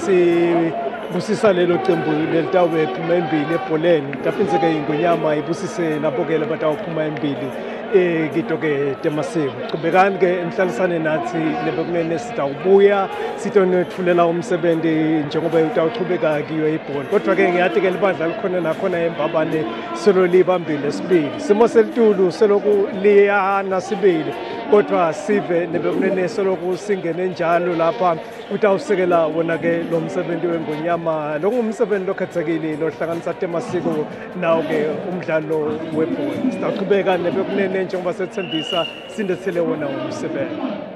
sibusisa lelo cembu lelitawube phuma embili ebholeni taphindze-ke ingonyama ibusise nabo-ke labatawuphuma embili. Ekito-ke temasiko qhubekani-ke nihlalisane nathi nebekunene sitawubuya sitonetfulela umsebenzi njengoba utawuchubeka kiyo ibhola. Kodwa-ke ngiyathi-ke libandla likhona nakhona embabane selo libambile esibili simo selitulu seloku liyana sibili. Kodwa sive nebekunene seloku singene njalo lapha. Utawusekela wona-ke lo msebenzi wengonyama lokungumsebenzi lokhethekile lohlanganisa temasiko nawo-ke umdlalo webhola. Sitawuchubeka nebekunene njengoba sethembisa sindethele wona umsebenzi.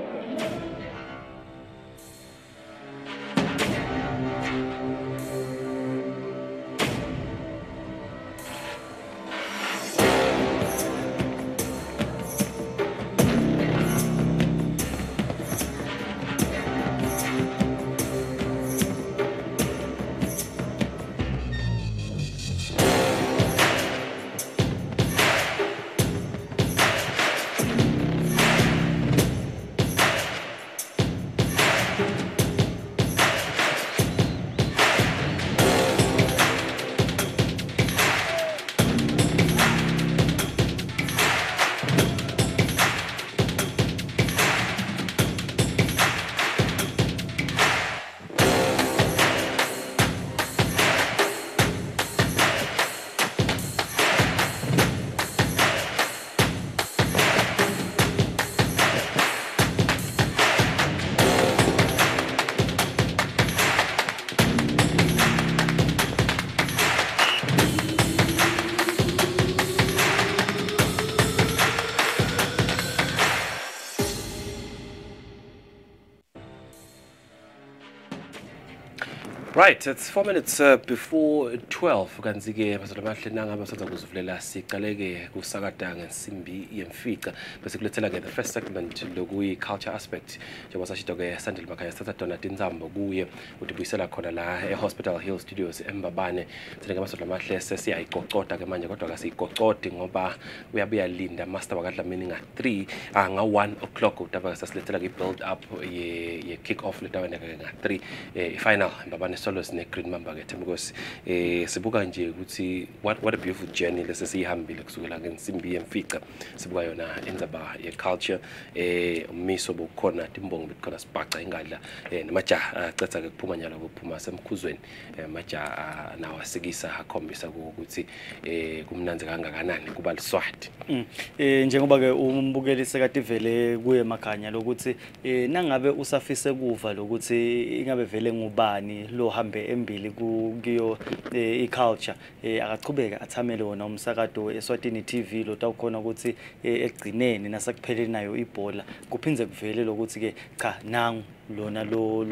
Right, it's four minutes uh, before 12 kanti-ke mazolo amahle nangabe senza kuzivulela siqaleke kusakada ngensimbi yemfica. Bese kulethela-ke the first segment lokuyi-culture aspect njengoba sashito-ke sandile makhaya sithatha dona tinzambo kuye utibuyisela khona la e-hospital hill studios embabane. Sine-ke mazolo amahle sesiyayicocota-ke manje kodwa kasiyicocodi ngoba uyabe uyalinda master wakadlamini nga-3 uh, nga-one o'clock. Utaba sasilethela-ke i-build up ye-kick off letawendeka-ke nga-3 um i-final embabane solos ne-green mamba-ke thembukosi eh sibuka nje ukuthi what, what a beautiful journey lesi siyihambile kusukela ngensimbi yemfica sibuka yona indzaba ye-culture eh ummiso bokukhona timbongo bekukhona sibhaca ingadla eh namajaha acetha-ke kuphuma nyalo kuphuma semkhuzweni eh majaha nawo asikisa akhombisa ukuthi eh kumnanzi kangakanani kuba liswati Mm. Eh njengoba ke umbukeli sekade vele kuye emakhanya lokuthi eh nangabe usafise kuva lokuthi ingabe vele ngubani lo hambe embili ku- kuyo eh, i-culture. Eh akachubeke athamele wona umsakado eSwatini TV lo tawukhona ukuthi eh, egcineni nasekupheleni nayo ibhola. Kuphindze kuvele lokuthi ke cha nangu lona lo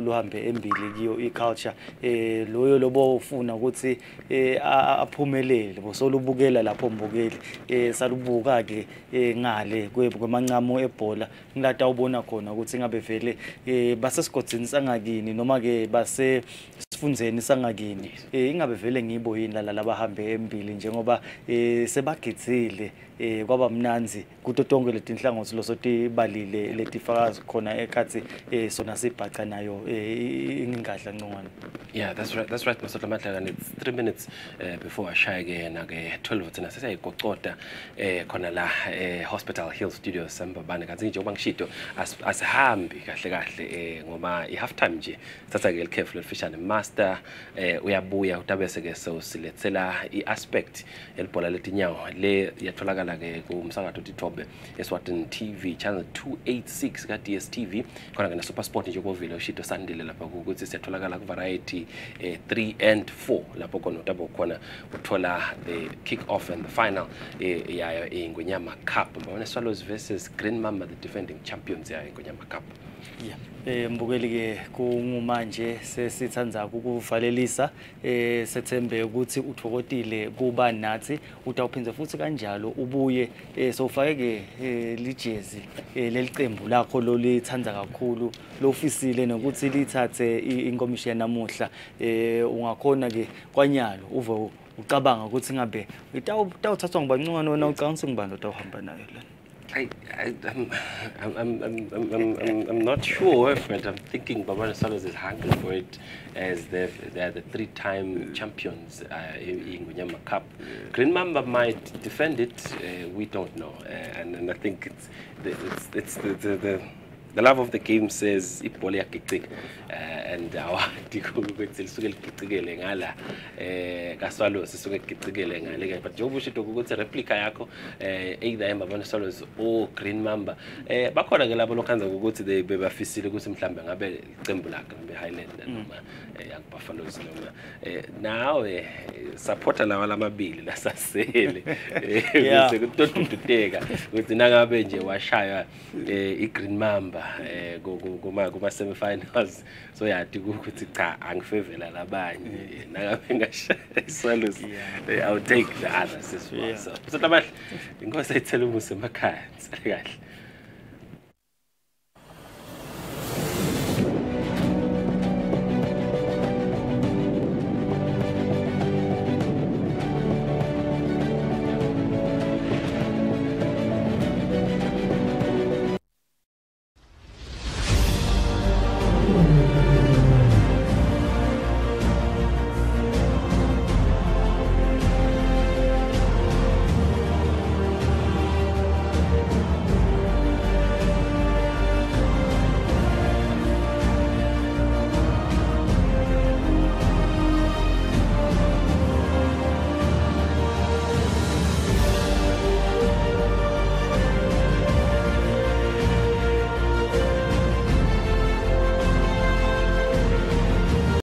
luhambe embili kiyo i-culture eh loyo lobo ufuna ukuthi eh aphumelele bosolubukela lapho mbukeli eh salubuka ke eh ngale kwe- kwemancamo ebhola. Ngilata ubona khona ukuthi ngabe vele eh basesigodini sangakini noma ke base sifundzeni sangakini ingabe vele ngibo yini la labahambe embili njengoba sebagitsile eh kwaba mnanzi kuto tonke letinhlangothi losotibalile letifaka khona ekhathi eh sona sibhaca nayo eh ingadla ncongwane Yeah, that's right. That's right, Masotla Matla, and it's three minutes uh, before ashaya ke yena ke 12 thina sesiyayigocoda eh khona la eh Hospital Hill Studios sembabane kanti nje uba ngishito as- asihambi kahle kahle eh ngoba i half time nje sathatha ke likhefu lelifishane. Mas master eh uyabuya utabese ke so silethela iaspect elibhola letinyawo le yatholakala ke kumsangatho uThobe eSwatini TV channel 286 ka DStv khona ke nasupersport nje kovile ushito sandile lapha ukuthi siyatholakala kuvariety eh 3 and 4 lapho khona utaba khona uthola the kick off and the final eh yayo ingwenyama cup mbona Swallows versus Green Mamba the defending champions yayo ingwenyama cup. Eh mbukeli ke kungumanje sesithanza ukuvalelisa eh sethembe ukuthi uthokotile kuba nathi utawuphinza futhi kanjalo ubuye eh sofake ke eh, lijezi eh, lelicembu lakho lolithanza kakhulu lofisile nokuthi lithathe inkomishi yanamuhla. Eh ungakhona ke kwanyalo uve ucabanga ukuthi ngabe itawuthathwa ngibangcongwane wena ucabanga ukuthi ngibani otawuhamba nayo la I, I, I'm, I'm, I'm, I'm, I'm, I'm, I'm not sure, but I'm thinking Babana Swallows is hungry for it as they're the three-time champions uh, in Gunyama Cup. Green Mamba might defend it, uh, we don't know. Uh, and, and I think it's, it's, it's the, the, the, the love of the game says ibhola iyagicika uh, and awadi (laughs) ukuthi lisuke ligicikele ngala eh kaSwallows isuke ligicikele ngale ke. But njengoba usho ukuthi replica yakho eh either eMabona Swallows or Green Mamba eh bakhona ke labo lokhanza ukuthi they bebafisile ukuthi mhlambe ngabe icembu lakhe ngabe Highland noma eh, Young Buffaloes noma eh nawe supporter lawa lamabili lasasele. (laughs) Eh, Yeah. bese kutoduduteka ukuthi nangabe nje washaya eh, i-Green Mamba eh, ku- ku- kuma kuma semi-finals. So yati ukuthi cha angifavela labanye. Nangabe ngashaya i-Swallows eh, I'll take the others as well Yeah. so so tabahle inkosi ayithela umusa emakhaya sale kahle.